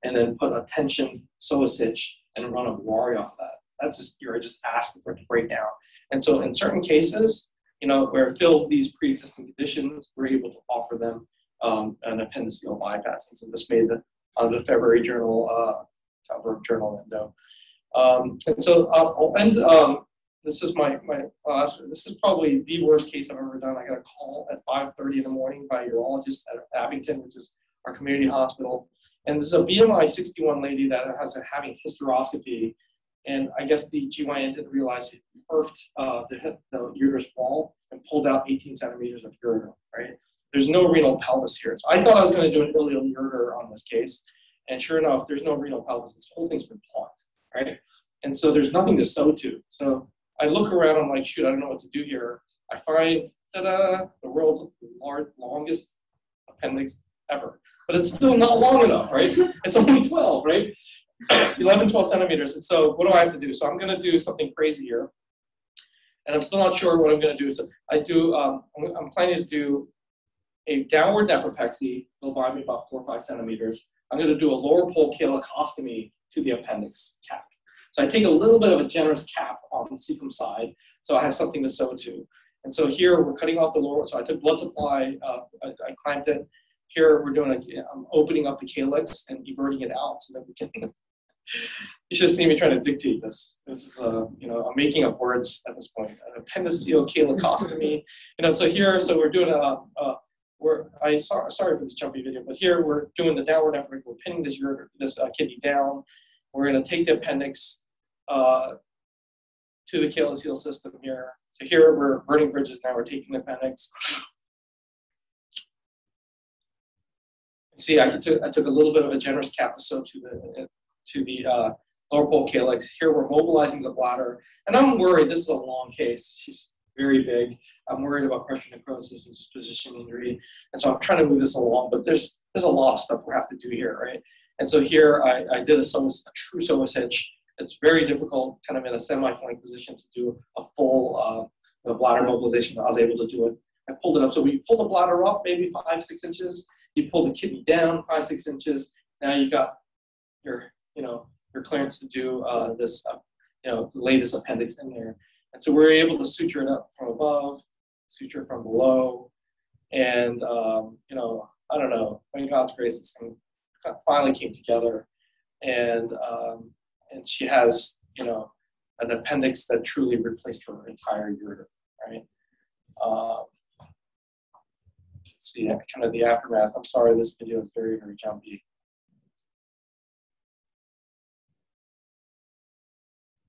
and then put a tension psoas hitch and run a Boari off of that. That's just, you're just asking for it to break down. And so in certain cases, you know, where it fills these pre-existing conditions, we're able to offer them um, an appendiceal bypass. And so this made the, uh, the February journal uh, cover journal window. Um, and so I'll, I'll end, um, this is my, my last, this is probably the worst case I've ever done. I got a call at 5.30 in the morning by a urologist at Abington, which is our community hospital. And this is a BMI 61 lady that has a, having hysteroscopy and I guess the GYN didn't realize it perfed uh, the, the uterus wall and pulled out 18 centimeters of ureter, right? There's no renal pelvis here. So I thought I was going to do an ileal ureter on this case. And sure enough, there's no renal pelvis. This whole thing's been plugged, right? And so there's nothing to sew to. So I look around, I'm like, shoot, I don't know what to do here. I find, ta-da, the world's large, longest appendix ever. But it's still not long enough, right? It's only 12, right? 11, 12 centimeters. And so what do I have to do? So I'm going to do something crazy here. And I'm still not sure what I'm going to do. So I do, um, I'm, I'm, planning to do a downward nephropexy. It'll buy me about four or five centimeters. I'm going to do a lower pole calycostomy to the appendix cap. So I take a little bit of a generous cap on the cecum side, so I have something to sew to. And so here we're cutting off the lower, so I took blood supply, uh, I, I clamped it. Here we're doing a, I'm opening up the calyx and everting it out so that we can you should see me trying to dictate this. This is, uh, you know, I'm making up words at this point. An appendiceal calycostomy. You know, so here, so we're doing a, a we're, I sorry, sorry for this jumpy video, but here we're doing the downward effort. We're pinning this this uh, kidney down. We're going to take the appendix uh, to the calyceal system here. So here we're burning bridges now. We're taking the appendix. See, I took, I took a little bit of a generous cap to sew to the to the uh, lower pole calyx. Here we're mobilizing the bladder. And I'm worried, this is a long case. She's very big. I'm worried about pressure necrosis and disposition injury. And so I'm trying to move this along, but there's there's a lot of stuff we have to do here, right? And so here I, I did a, psoas, a true psoas hitch. It's very difficult, kind of in a semi-flank position, to do a full uh, bladder mobilization. I was able to do it. I pulled it up. So we pull the bladder up maybe five, six inches. You pull the kidney down five, six inches. Now you got your you know, your clearance to do uh, this, uh, you know, lay this appendix in there. And so we're able to suture it up from above, suture from below, and um, you know, I don't know, by God's grace, this thing finally came together, and um, and she has, you know, an appendix that truly replaced her entire ureter, right? Um, see kind of the aftermath. I'm sorry, this video is very, very jumpy.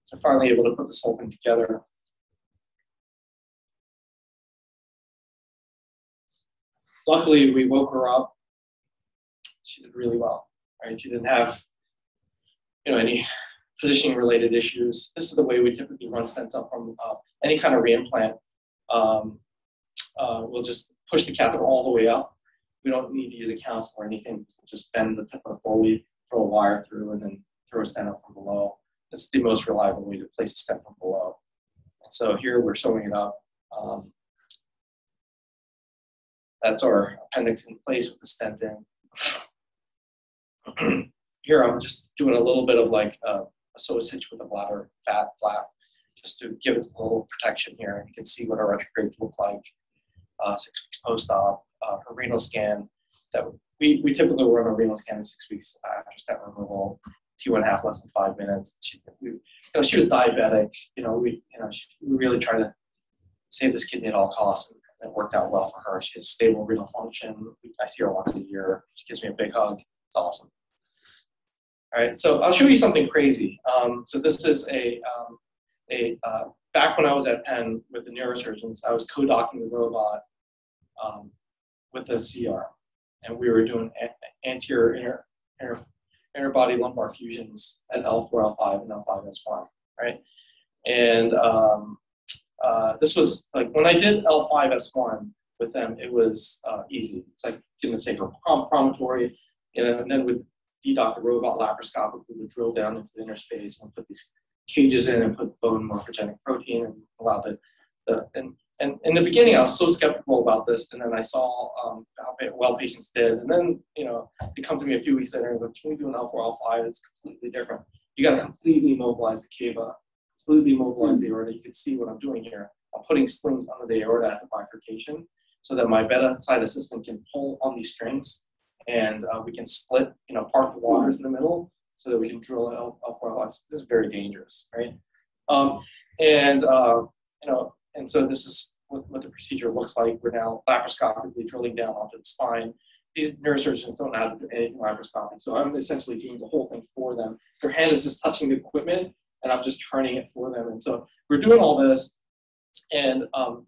So finally able to put this whole thing together. Luckily, we woke her up. She did really well, right? She didn't have, you know, any positioning related issues. This is the way we typically run stents up from uh, any kind of reimplant. Um, uh, we'll just push the catheter all the way up. We don't need to use a console or anything. Just bend the tip of the Foley, throw a wire through, and then throw a stent up from below. Is the most reliable way to place a stent from below. And so here we're sewing it up. Um, that's our appendix in place with the stent in. here I'm just doing a little bit of like uh, a psoas hitch with a bladder fat flap, just to give it a little protection here. And you can see what our retrogrades look like uh, six weeks post-op. Uh, her renal scan that we, we typically run a renal scan in six weeks after stent removal, two and a half less than five minutes. She, we, you know, she was diabetic. You know, we you know she, we really try to save this kidney at all costs, and it worked out well for her. She has stable renal function. I see her once a year. She gives me a big hug. It's awesome. All right, so I'll show you something crazy. Um, so this is a, um, a uh, back when I was at Penn with the neurosurgeons, I was co-docking the robot um, with the CR, and we were doing anterior inner, inner, inner body lumbar fusions at L4, L5, and L5 S1, right? And um, uh, this was like when I did L5 S1 with them, it was uh, easy. It's like getting the sacral promontory, and then with dedock the robot laparoscopically, would drill down into the inner space and put these cages in and put bone morphogenic protein and allow the, the and, and in the beginning I was so skeptical about this and then I saw um, how well patients did. And then you know they come to me a few weeks later and go can we do an L4 L5 it's completely different. You got to completely mobilize the cava completely mobilize the aorta. You can see what I'm doing here. I'm putting slings under the aorta at the bifurcation so that my bedside assistant can pull on these strings and uh, we can split, you know, part the waters in the middle so that we can drill out L4 This is very dangerous, right? Um, and, uh, you know, and so this is what, what, the procedure looks like. We're now laparoscopically drilling down onto the spine. These neurosurgeons don't do anything laparoscopic, so I'm essentially doing the whole thing for them. Their hand is just touching the equipment, and I'm just turning it for them. And so we're doing all this, and um,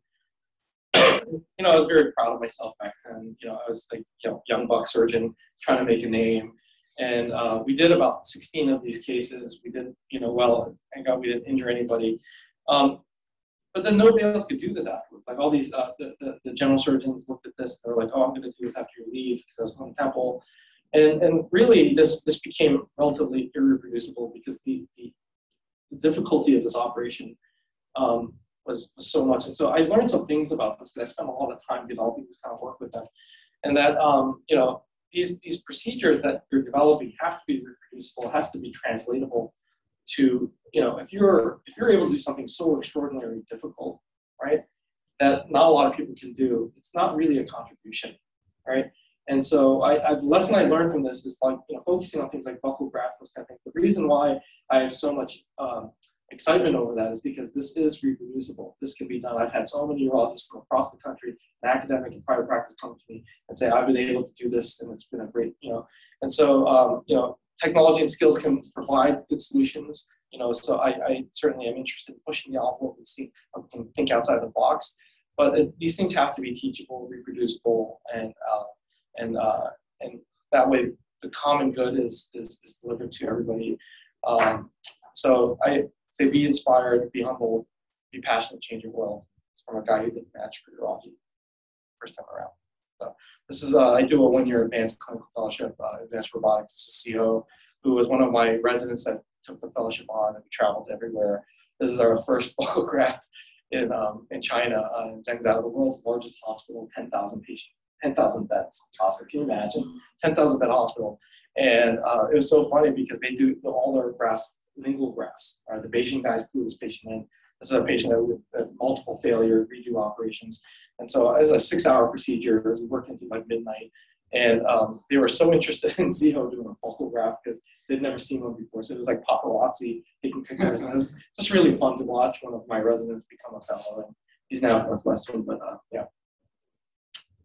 you know, I was very proud of myself back then. You know, I was like, you know, young buck surgeon trying to make a name. And uh, we did about 16 of these cases. We did, you know, well, thank God we didn't injure anybody. Um, but then nobody else could do this afterwards. Like all these, uh, the, the, the, general surgeons looked at this. They're like, oh, I'm going to do this after you leave because I was going to Temple. And, and really, this, this became relatively irreproducible because the, the, the difficulty of this operation um, was, so much. And so I learned some things about this. I spent a lot of time developing this kind of work with them. And that, um, you know, these, these procedures that you're developing have to be reproducible, has to be translatable to, you know, if you're, if you're able to do something so extraordinarily difficult, right, that not a lot of people can do, it's not really a contribution, right? And so I, I, the lesson I learned from this is like, you know, focusing on things like buccal graft, those kind of things. The reason why I have so much um, excitement over that is because this is reproducible. This can be done. I've had so many urologists from across the country, and academic and private practice, come to me and say, I've been able to do this and it's been a great, you know. And so, um, you know, technology and skills can provide good solutions. You know, so I, I certainly am interested in pushing the envelope and see can think outside the box. But it, these things have to be teachable, reproducible, and uh, and uh, and that way the common good is is, is delivered to everybody. Um, so I say be inspired, be humble, be passionate, change your world. It's from a guy who didn't match for urology first time around. So this is uh, I do a one-year advanced clinical fellowship, uh, advanced robotics. This is Ziho who was one of my residents that took the fellowship on, and we traveled everywhere. This is our first buccal graft in um, in China, uh, in Zhengzhou, the world's largest hospital, 10,000 patient, 10,000 beds hospital. Can you imagine? 10,000 bed hospital. And uh, it was so funny because they do all their grafts lingual grafts. Right? The Beijing guys flew this patient in. This is a patient had multiple failure, redo operations. And so as a six hour procedure, we worked until like midnight. And um, they were so interested in Ziho doing a buccal graft because they'd never seen one before. So it was like paparazzi taking pictures. And it was just really fun to watch one of my residents become a fellow. And he's now at Northwestern, but uh, yeah.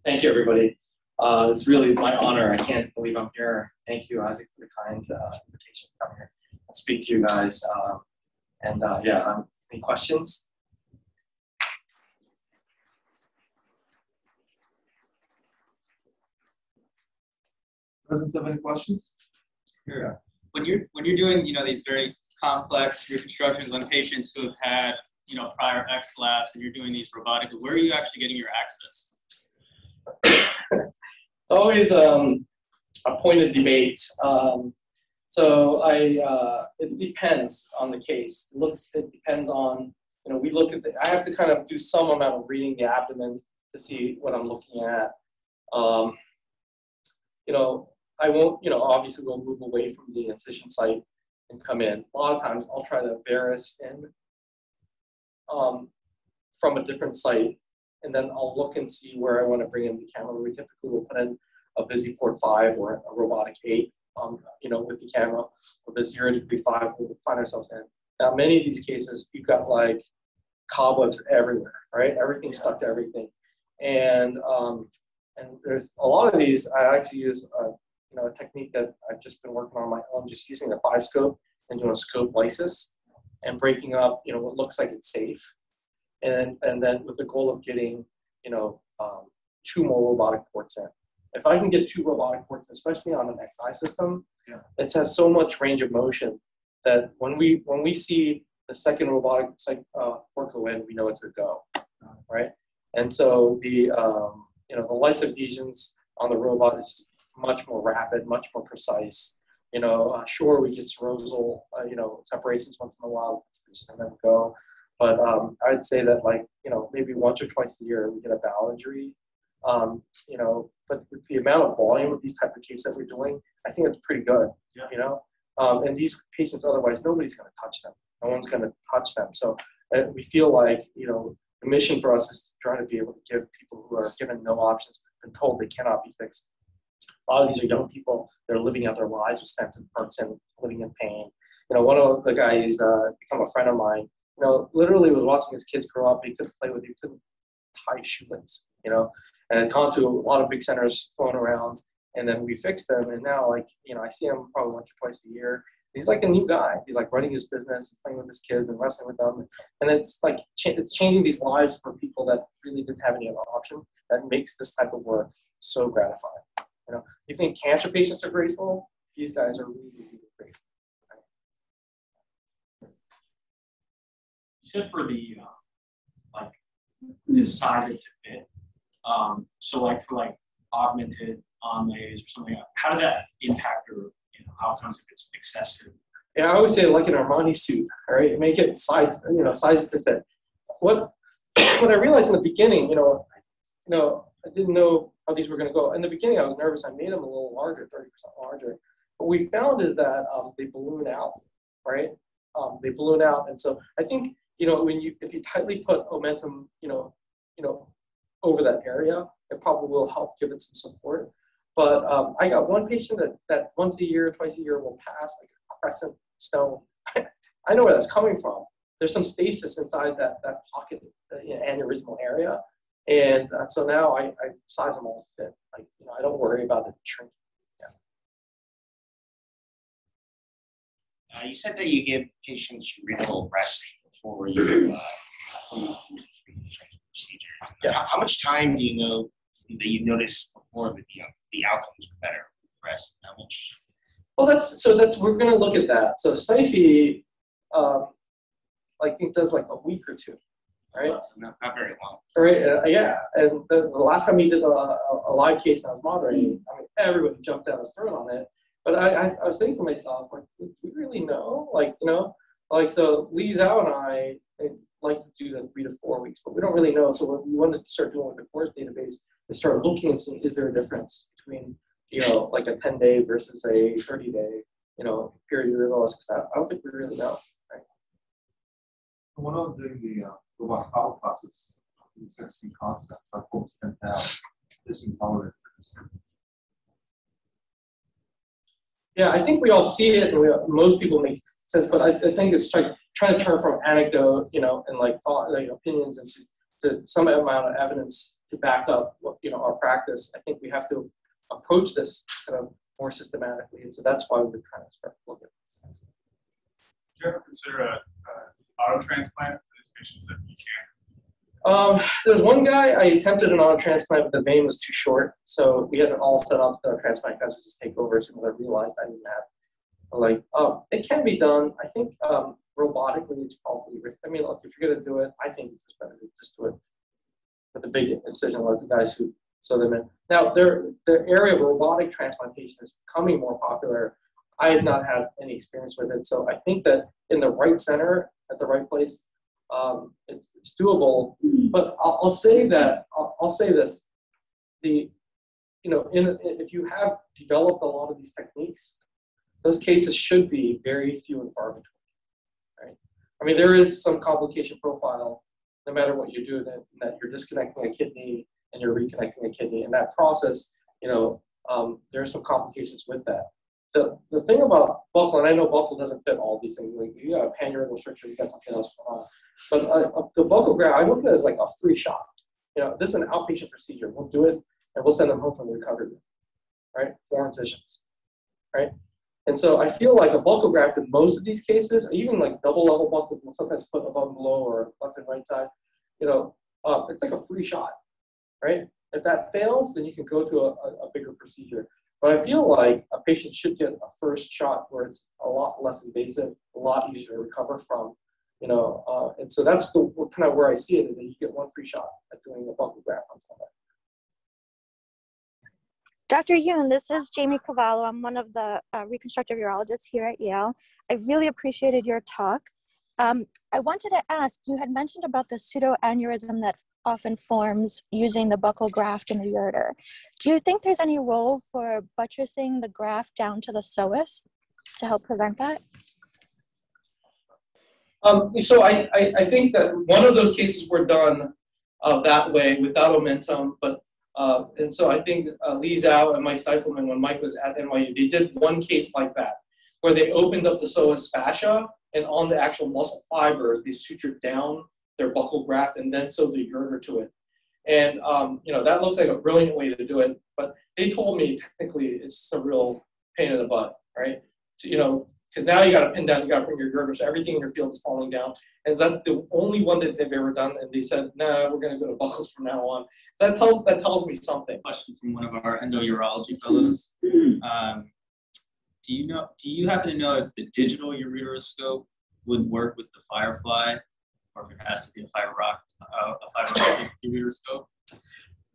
Thank you, everybody. Uh, it's really my honor. I can't believe I'm here. Thank you, Isaac, for the kind uh, invitation to come here speak to you guys. Um, and uh, yeah, um, any questions? Presidents have any questions? Sure. When you're when you're doing you know these very complex reconstructions on patients who have had you know prior ex-laps and you're doing these robotically, where are you actually getting your access? it's always um, a point of debate. Um, so I, uh, it depends on the case. It looks, it depends on, you know, we look at the, I have to kind of do some amount of reading the abdomen to see what I'm looking at. Um, you know, I won't, you know, obviously we'll move away from the incision site and come in. A lot of times I'll try to Veress in um, from a different site, and then I'll look and see where I want to bring in the camera. We typically will put in a VisiPort 5 or a robotic 8, um, you know, with the camera, or the 0 degree 5 we'll find ourselves in. Now, many of these cases, you've got like cobwebs everywhere, right? Everything's stuck to everything. And um, and there's a lot of these, I actually use a, you know, a technique that I've just been working on my own, just using the five scope and doing a scope lysis and breaking up, you know, what looks like it's safe. And, and then with the goal of getting, you know, um, two more robotic ports in. If I can get two robotic ports, especially on an XI system, Yeah. it has so much range of motion that when we when we see the second robotic uh, port go in, we know it's a go, right? And so the um, you know the lyse adhesions on the robot is just much more rapid, much more precise. You know, uh, sure we get serosal, uh, you know, separations once in a while, it's just go. But um, I'd say that like you know maybe once or twice a year we get a bowel injury. Um, you know, but with the amount of volume of these type of cases that we're doing, I think it's pretty good. Yeah. You know, um, and these patients otherwise nobody's going to touch them. No one's going to touch them. So uh, we feel like you know the mission for us is to try to be able to give people who are given no options and told they cannot be fixed. A lot of these are young people They're living out their lives with stents and percs and living in pain. You know, one of the guys uh, become a friend of mine. You know, literally was watching his kids grow up. He couldn't play with. He couldn't tie shoelace. You know, and gone to a lot of big centers, flown around, and then we fixed them. And now, like, you know, I see him probably once or twice a year. He's like a new guy. He's like running his business, playing with his kids, and wrestling with them. And it's like it's changing these lives for people that really didn't have any other option. That makes this type of work so gratifying. You know, you think cancer patients are grateful? These guys are really, really grateful. You said for the, uh, like, the size to fit. Um, so like for like augmented onlays or something, how does that impact your, you know, outcomes if it's excessive? Yeah, I always say like an Armani suit, all right? Make it size, you know, size to fit. What what I realized in the beginning, you know, you know, I didn't know how these were going to go. In the beginning, I was nervous. I made them a little larger, 30% larger. What we found is that um, they balloon out, right? Um, they balloon out, and so I think you know when you if you tightly put omentum, you know, you know, over that area, it probably will help give it some support. But um, I got one patient that that once a year, twice a year will pass like a crescent stone. I know where that's coming from. There's some stasis inside that that pocket uh, you know, aneurysmal area, and uh, so now I, I size them all to fit. Like you know, I don't worry about it shrinking. Uh, you said that you give patients renal rest before you, uh, before you do this procedure. Yeah. How, how much time do you know that you noticed before that the, the outcomes were better with rest? How much? Well, that's so that's we're going to look at that. So Stife, um, I think does like a week or two, right? So Not, not very long. Right, uh, yeah, and the, the last time we did a, a, a live case I was moderating, I mean, everybody jumped down his throat on it. But I, I, I was thinking to myself, like, do we really know? Like, you know, like, so Lee Zhao and I like to do the three to four weeks, but we don't really know. So what we wanted to start doing with the course database is start looking and seeing, is there a difference between, you know, like a 10 day versus a 30 day, you know, period of because I, I don't think we really know. When I was doing the uh, robot power classes, this interesting concept, I folks tend to have this intolerant. Yeah, I think we all see it, and we, most people make sense. But I, I think it's trying trying to turn from anecdote, you know, and like thought, like opinions, into to some amount of evidence to back up, what, you know, our practice. I think we have to approach this kind of more systematically, and so that's why we're been trying to start look at this. Did you ever consider a, a auto transplant for these patients that you can't? Um, there was one guy I attempted an auto transplant, but the vein was too short, so we had it all set up. The transplant guys would just take over as soon as I realized I didn't have. Like, um, it can be done. I think um, robotically, it's probably. I mean, look, if you're gonna do it, I think it's just better to just do it with the big incision, like the guys who sew them in. Now, there, the area of robotic transplantation is becoming more popular. I have not had any experience with it, so I think that in the right center, at the right place, um, it's, it's doable. But I'll, I'll say that I'll, I'll say this: the you know, in, if you have developed a lot of these techniques, those cases should be very few and far between? I mean, there is some complication profile, no matter what you do, that, that you're disconnecting a kidney and you're reconnecting a kidney. And that process, you know, um, there are some complications with that. The, the thing about buccal, and I know buccal doesn't fit all these things. Like you got a panureteral stricture, you got something else going on. But uh, the buccal graft, I look at it as like a free shot. You know, this is an outpatient procedure. We'll do it and we'll send them home from the recovery room, right? Four incisions, right? And so I feel like a buccal graft in most of these cases, even like double level buccals, we'll sometimes put above and below or left and right side, you know, uh, it's like a free shot, right? If that fails, then you can go to a, a, bigger procedure. But I feel like a patient should get a first shot where it's a lot less invasive, a lot easier to recover from, you know. Uh, and so that's the kind of where I see it is that you get one free shot at doing a buccal graft on somebody. Dr. Eun, this is Jaime Cavallo. I'm one of the uh, reconstructive urologists here at Yale. I really appreciated your talk. Um, I wanted to ask, you had mentioned about the pseudoaneurysm that often forms using the buccal graft in the ureter. Do you think there's any role for buttressing the graft down to the psoas to help prevent that? Um, so I, I, I, think that one of those cases were done uh, that way without omentum, but uh, and so I think uh, Lee Zhao and Mike Stifelman, when Mike was at NYU, they did one case like that, where they opened up the psoas fascia and on the actual muscle fibers, they sutured down their buccal graft and then sewed the ureter to it. And um, you know that looks like a brilliant way to do it, but they told me technically it's just a real pain in the butt, right? So, you know, because now you got to pin down, you got to bring your ureter, so everything in your field is falling down. And that's the only one that they've ever done. And they said, no, nah, we're going to go to buccals from now on. So that tells that tells me something. Question from one of our endourology fellows. Um, do you know? Do you happen to know if the digital ureteroscope would work with the Firefly, or if it has to be a fiber rock, uh, a fiber ureteroscope?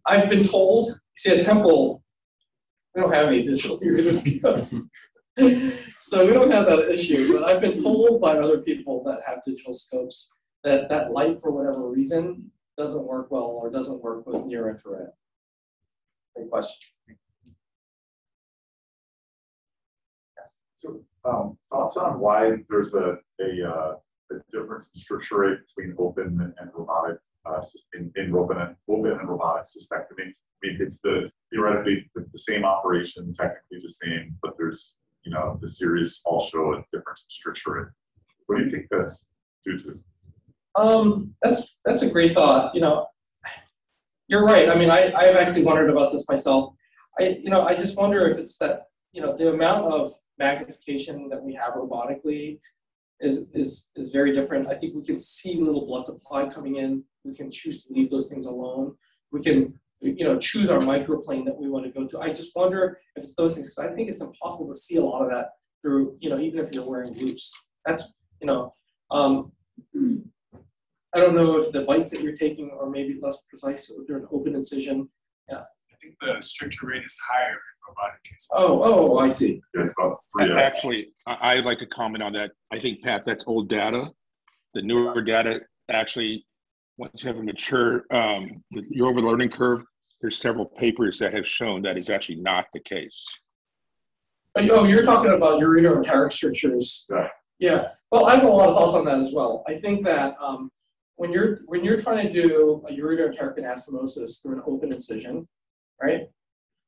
I've been told. See, at Temple, we don't have any digital ureteroscopes. So we don't have that issue, but I've been told by other people that have digital scopes that that light, for whatever reason, doesn't work well or doesn't work with near infrared. Good question. Yes. So um, thoughts on why there's a, a, uh, a difference in stricture rate between open and robotic uh, in, in open and open and robotic cystectomy. I mean, it's the theoretically the, the same operation, technically the same, but there's you know, the series all show a difference in stricture. What do you think that's due to? Um, that's that's a great thought. You know, you're right. I mean, I I've actually wondered about this myself. I you know I just wonder if it's that you know the amount of magnification that we have robotically is is is very different. I think we can see little blood supply coming in. We can choose to leave those things alone. We can you know, choose our microplane that we want to go to. I just wonder if it's those things, because I think it's impossible to see a lot of that through, you know, even if you're wearing loupes. That's, you know, um, I don't know if the bites that you're taking are maybe less precise if they're an open incision. Yeah. I think the stricture rate is higher in robotic cases. Oh, oh, I see. Yeah, it's. Actually, I'd like to comment on that. I think, Pat, that's old data. The newer data actually once you have a mature, um, you're over the learning curve, there's several papers that have shown that is actually not the case. Oh, you're talking about ureteroenteric strictures. Right. Yeah. Well, I have a lot of thoughts on that as well. I think that um, when you're when you're trying to do a ureteroenteric anastomosis through an open incision, right?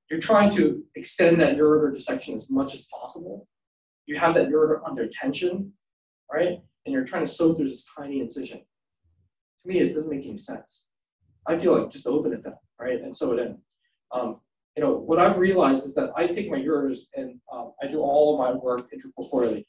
You're trying to extend that ureter dissection as much as possible. You have that ureter under tension, right? And you're trying to sew through this tiny incision to me, it doesn't make any sense. I feel like just open it then, right, and sew it in. Um, you know, what I've realized is that I take my ureters and um, I do all of my work intracorporeally.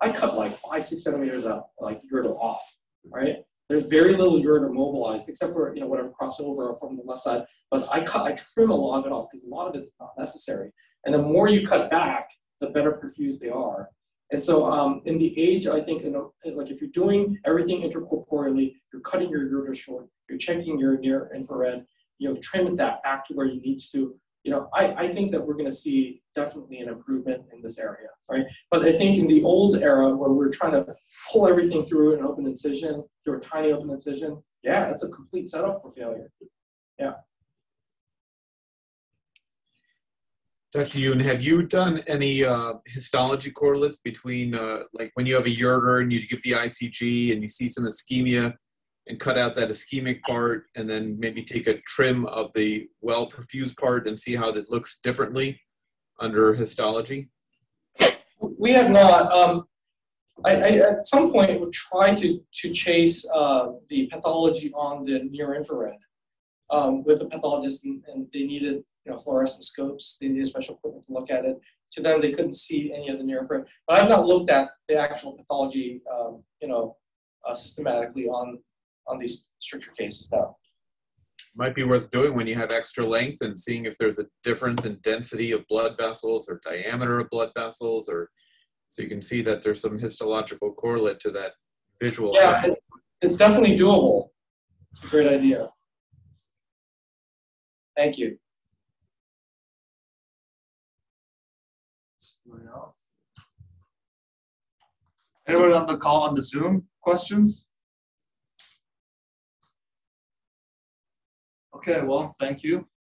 I cut like five, six centimeters out, like ureter off, right? There's very little ureter mobilized, except for you know whatever crossover from the left side. But I cut, I trim a lot of it off because a lot of it's not necessary. And the more you cut back, the better perfused they are. And so um, in the age, I think, in a, like if you're doing everything intracorporeally, you're cutting your ureter short, you're checking your near infrared, you know, trim that back to where you needs to. You know, I, I think that we're going to see definitely an improvement in this area, right? But I think in the old era where we're trying to pull everything through an open incision, through a tiny open incision, yeah, that's a complete setup for failure. Yeah. Dr. Eun, have you done any uh, histology correlates between, uh, like when you have a ureter and you give the ICG and you see some ischemia and cut out that ischemic part and then maybe take a trim of the well perfused part and see how that looks differently under histology? We have not. Um, I, I, at some point, would try to, to chase uh, the pathology on the near infrared um, with the pathologist, and, and they needed you know, fluorescent scopes. They needed special equipment to look at it. To them, they couldn't see any of the near infrared. But I've not looked at the actual pathology, um, you know, uh, systematically on on these stricture cases now. Might be worth doing when you have extra length and seeing if there's a difference in density of blood vessels or diameter of blood vessels, or so you can see that there's some histological correlate to that visual. Yeah, it, it's definitely doable. It's a great idea. Thank you. Anyone else? Anyone on the call on the Zoom questions? Okay, well, thank you.